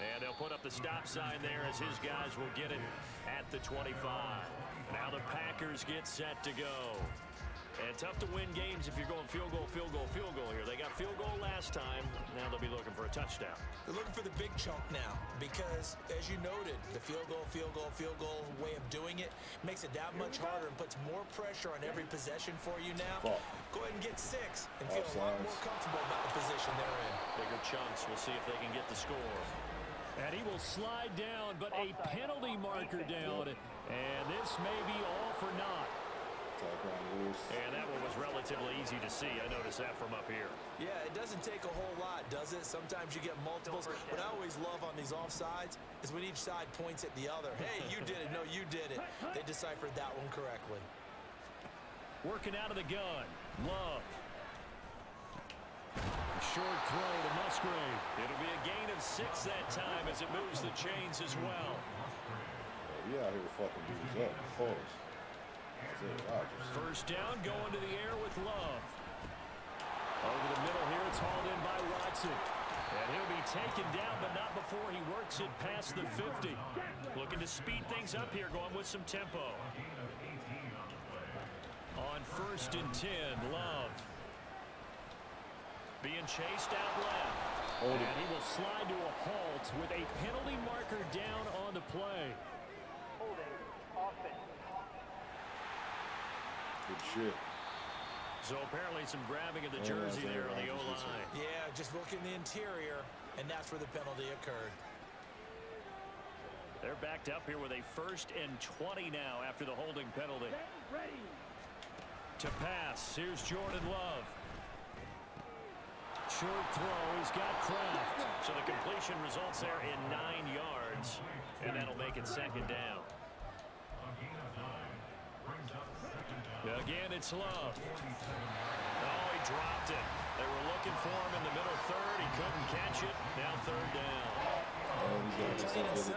And they'll put up the stop sign there as his guys will get it at the 25. Now the Packers get set to go. And tough to win games if you're going field goal, field goal, field goal here. They got field goal last time. Now they'll be looking for a touchdown. They're looking for the big chunk now because, as you noted, the field goal, field goal, field goal way of doing it makes it that much harder and puts more pressure on every possession for you now. Fuck. Go ahead and get six and feel a lot more comfortable about the position they're in. Bigger chunks. We'll see if they can get the score. And he will slide down, but a penalty marker down. And this may be all for naught. Tyquan Lewis. And that one was relatively easy to see. I noticed that from up here. Yeah, it doesn't take a whole lot, does it? Sometimes you get multiples. What I always love on these offsides is when each side points at the other. Hey, you did it. No, you did it. They deciphered that one correctly. Working out of the gun. Love. Short throw to Musgrave. It'll be a gain of six that time as it moves the chains as well. Yeah, we out here fucking dudes up. Pause. First down going to the air with Love. Over the middle here, it's hauled in by Watson. And he'll be taken down, but not before he works it past the 50. Looking to speed things up here, going with some tempo. On first and 10, Love. Being chased out left. Hold and it. he will slide to a halt with a penalty marker down on the play. Holding. Offense. Good shit. So apparently some grabbing of the Yeah, jersey Isaiah there on the O-line. Yeah, just look in the interior, and that's where the penalty occurred. They're backed up here with a first and 20 now after the holding penalty. Ready To pass, here's Jordan Love. Short throw, he's got Kraft. So the completion results there in nine yards, and that'll make it second down. Again, it's Love. Oh, he dropped it. They were looking for him in the middle third. He couldn't catch it. Now third down. Oh, he's got this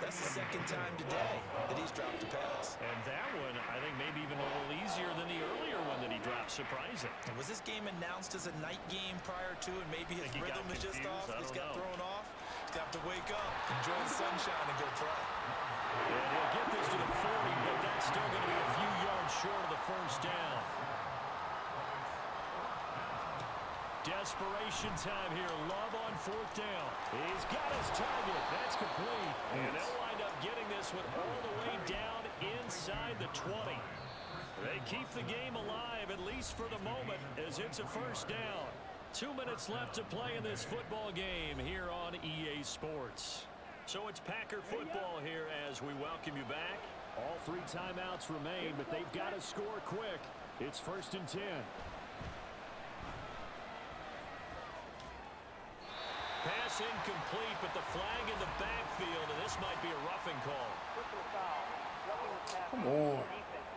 Plain and ability. simple. That's the second time today that he's dropped a pass. And that one, I think, maybe even a little easier than the earlier one that he dropped. Surprising. And was this game announced as a night game prior to, and maybe his Think he got rhythm is just off? He's got know. thrown off. He's got to wake up, enjoy the sunshine, and go play. And he'll get this to the 40, but that's still going to be a few yards short of the first down. Desperation time here. Love on fourth down. He's got his target. That's complete. And they'll wind up getting this one all the way down inside the 20. They keep the game alive, at least for the moment, as it's a first down. Two minutes left to play in this football game here on EA Sports. So it's Packer football here as we welcome you back. All three timeouts remain, but they've got to score quick. It's first and 10. Pass incomplete, but the flag in the backfield, and this might be a roughing call. Personal foul. Roughing the pass. Come on. Defense.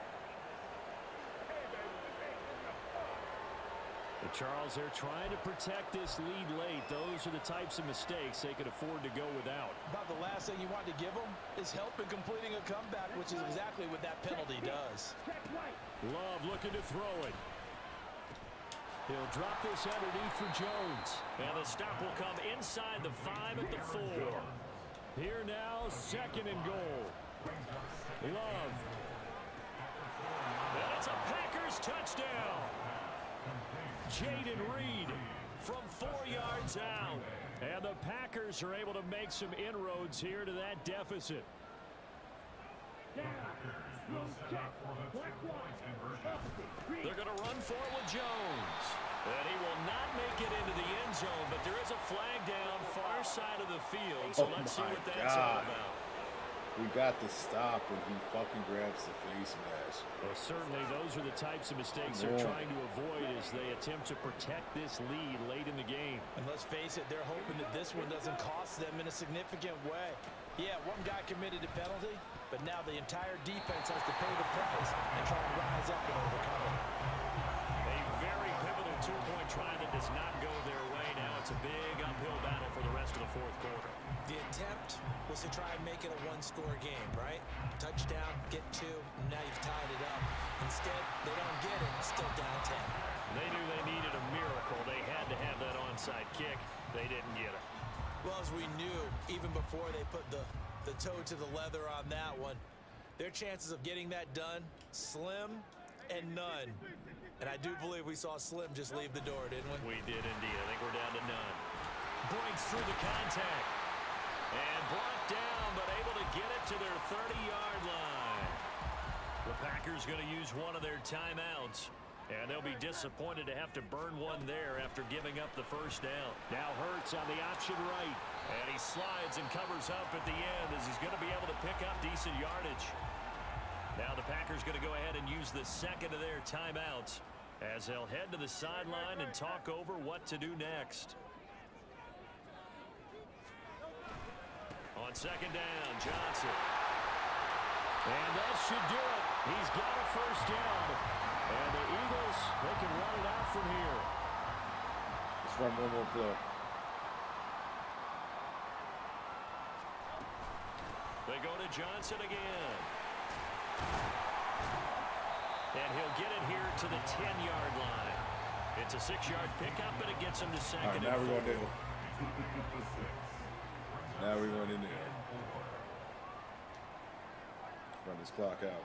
But Charles, they're trying to protect this lead late. Those are the types of mistakes they could afford to go without. About the last thing you want to give them is help in completing a comeback, which is exactly what that penalty does. Love looking to throw it. He'll drop this underneath for Jones. And the stop will come inside the five at the four. Here now, second and goal. Love. And it's a Packers touchdown. Jayden Reed from four yards out. And the Packers are able to make some inroads here to that deficit. They're going to run for it with Jones. And he will not make it into the end zone, but there is a flag down far side of the field. So Oh let's see what that's all about. We got the stop when he fucking grabs the face mask. Well, certainly those are the types of mistakes they're trying to avoid as they attempt to protect this lead late in the game. And let's face it, they're hoping that this one doesn't cost them in a significant way. Yeah, one guy committed a penalty, but now the entire defense has to pay the price and try to rise up and overcome it. A very pivotal two-point try that does not go their way. Now it's a big uphill battle for the rest of the fourth quarter. The attempt was to try and make it a one-score game, right? Touchdown, get two, and now you've tied it up. Instead, they don't get it, still down 10. They knew they needed a miracle. They had to have that onside kick. They didn't get it. Well, as we knew, even before they put the, the toe to the leather on that one, their chances of getting that done, slim and none. And I do believe we saw Slim just leave the door, didn't we? We did indeed. I think we're down to none. Breaks through the contact. And brought down, but able to get it to their 30-yard line. The Packers going to use one of their timeouts. And they'll be disappointed to have to burn one there after giving up the first down. Now Hurts on the option right. And he slides and covers up at the end as he's going to be able to pick up decent yardage. Now the Packers going to go ahead and use the second of their timeouts as they'll head to the sideline and talk over what to do next. On second down, Johnson. And that should do it. He's got a first down. And the Eagles, they can run it out from here. Let's run one more play. They go to Johnson again. And he'll get it here to the 10-yard line. It's a six-yard pickup, but it gets him to second right, now we're four. going in. now we're going in there. Run this clock out.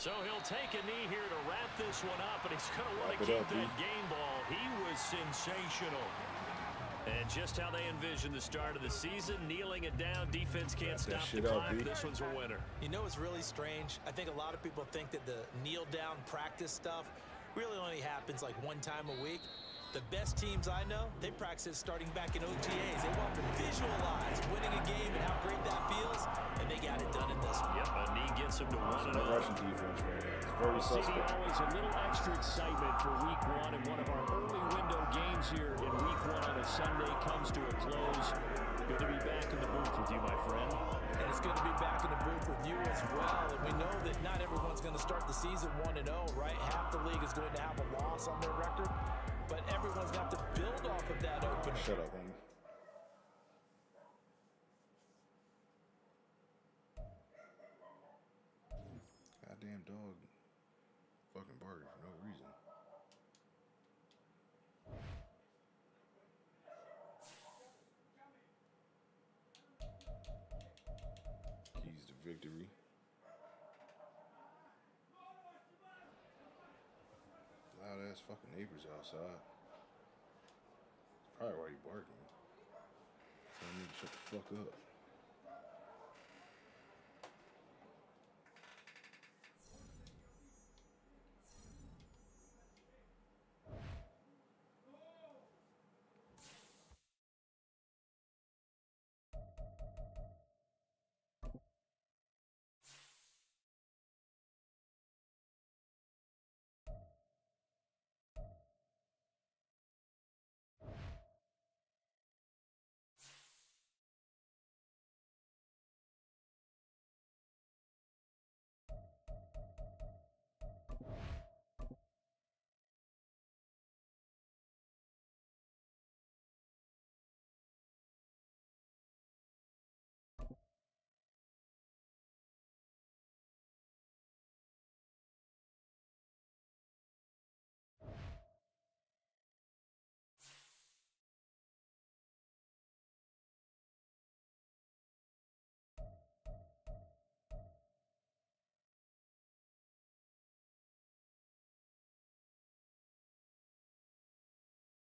So he'll take a knee here to wrap this one up, and he's going to want to keep up, that B. game ball. He was sensational. And just how they envisioned the start of the season, kneeling it down, defense can't Wrap stop the shit up, clock. This one's a winner. You know what's really strange? I think a lot of people think that the kneel down practice stuff really only happens like one time a week. The best teams I know, they practice starting back in OTAs. They want to visualize winning a game and how great that feels, and they got it done in this one. Yep, a knee gets him to one and That oh. Russian defense right now. It's very See, suspect. always a little extra excitement for week one, and one of our early window games here in week one on a Sunday comes to a close. Good to be back in the booth with you, my friend. And it's good to be back in the booth with you as well. And we know that not everyone's going to start the season 1 and 0, right? Half the league is going to have a loss on their record, but everyone's got to build off of that opener. Shut up, homie. Goddamn dog. fucking barking neighbors outside. Probably why he barking. Tell me to shut the fuck up.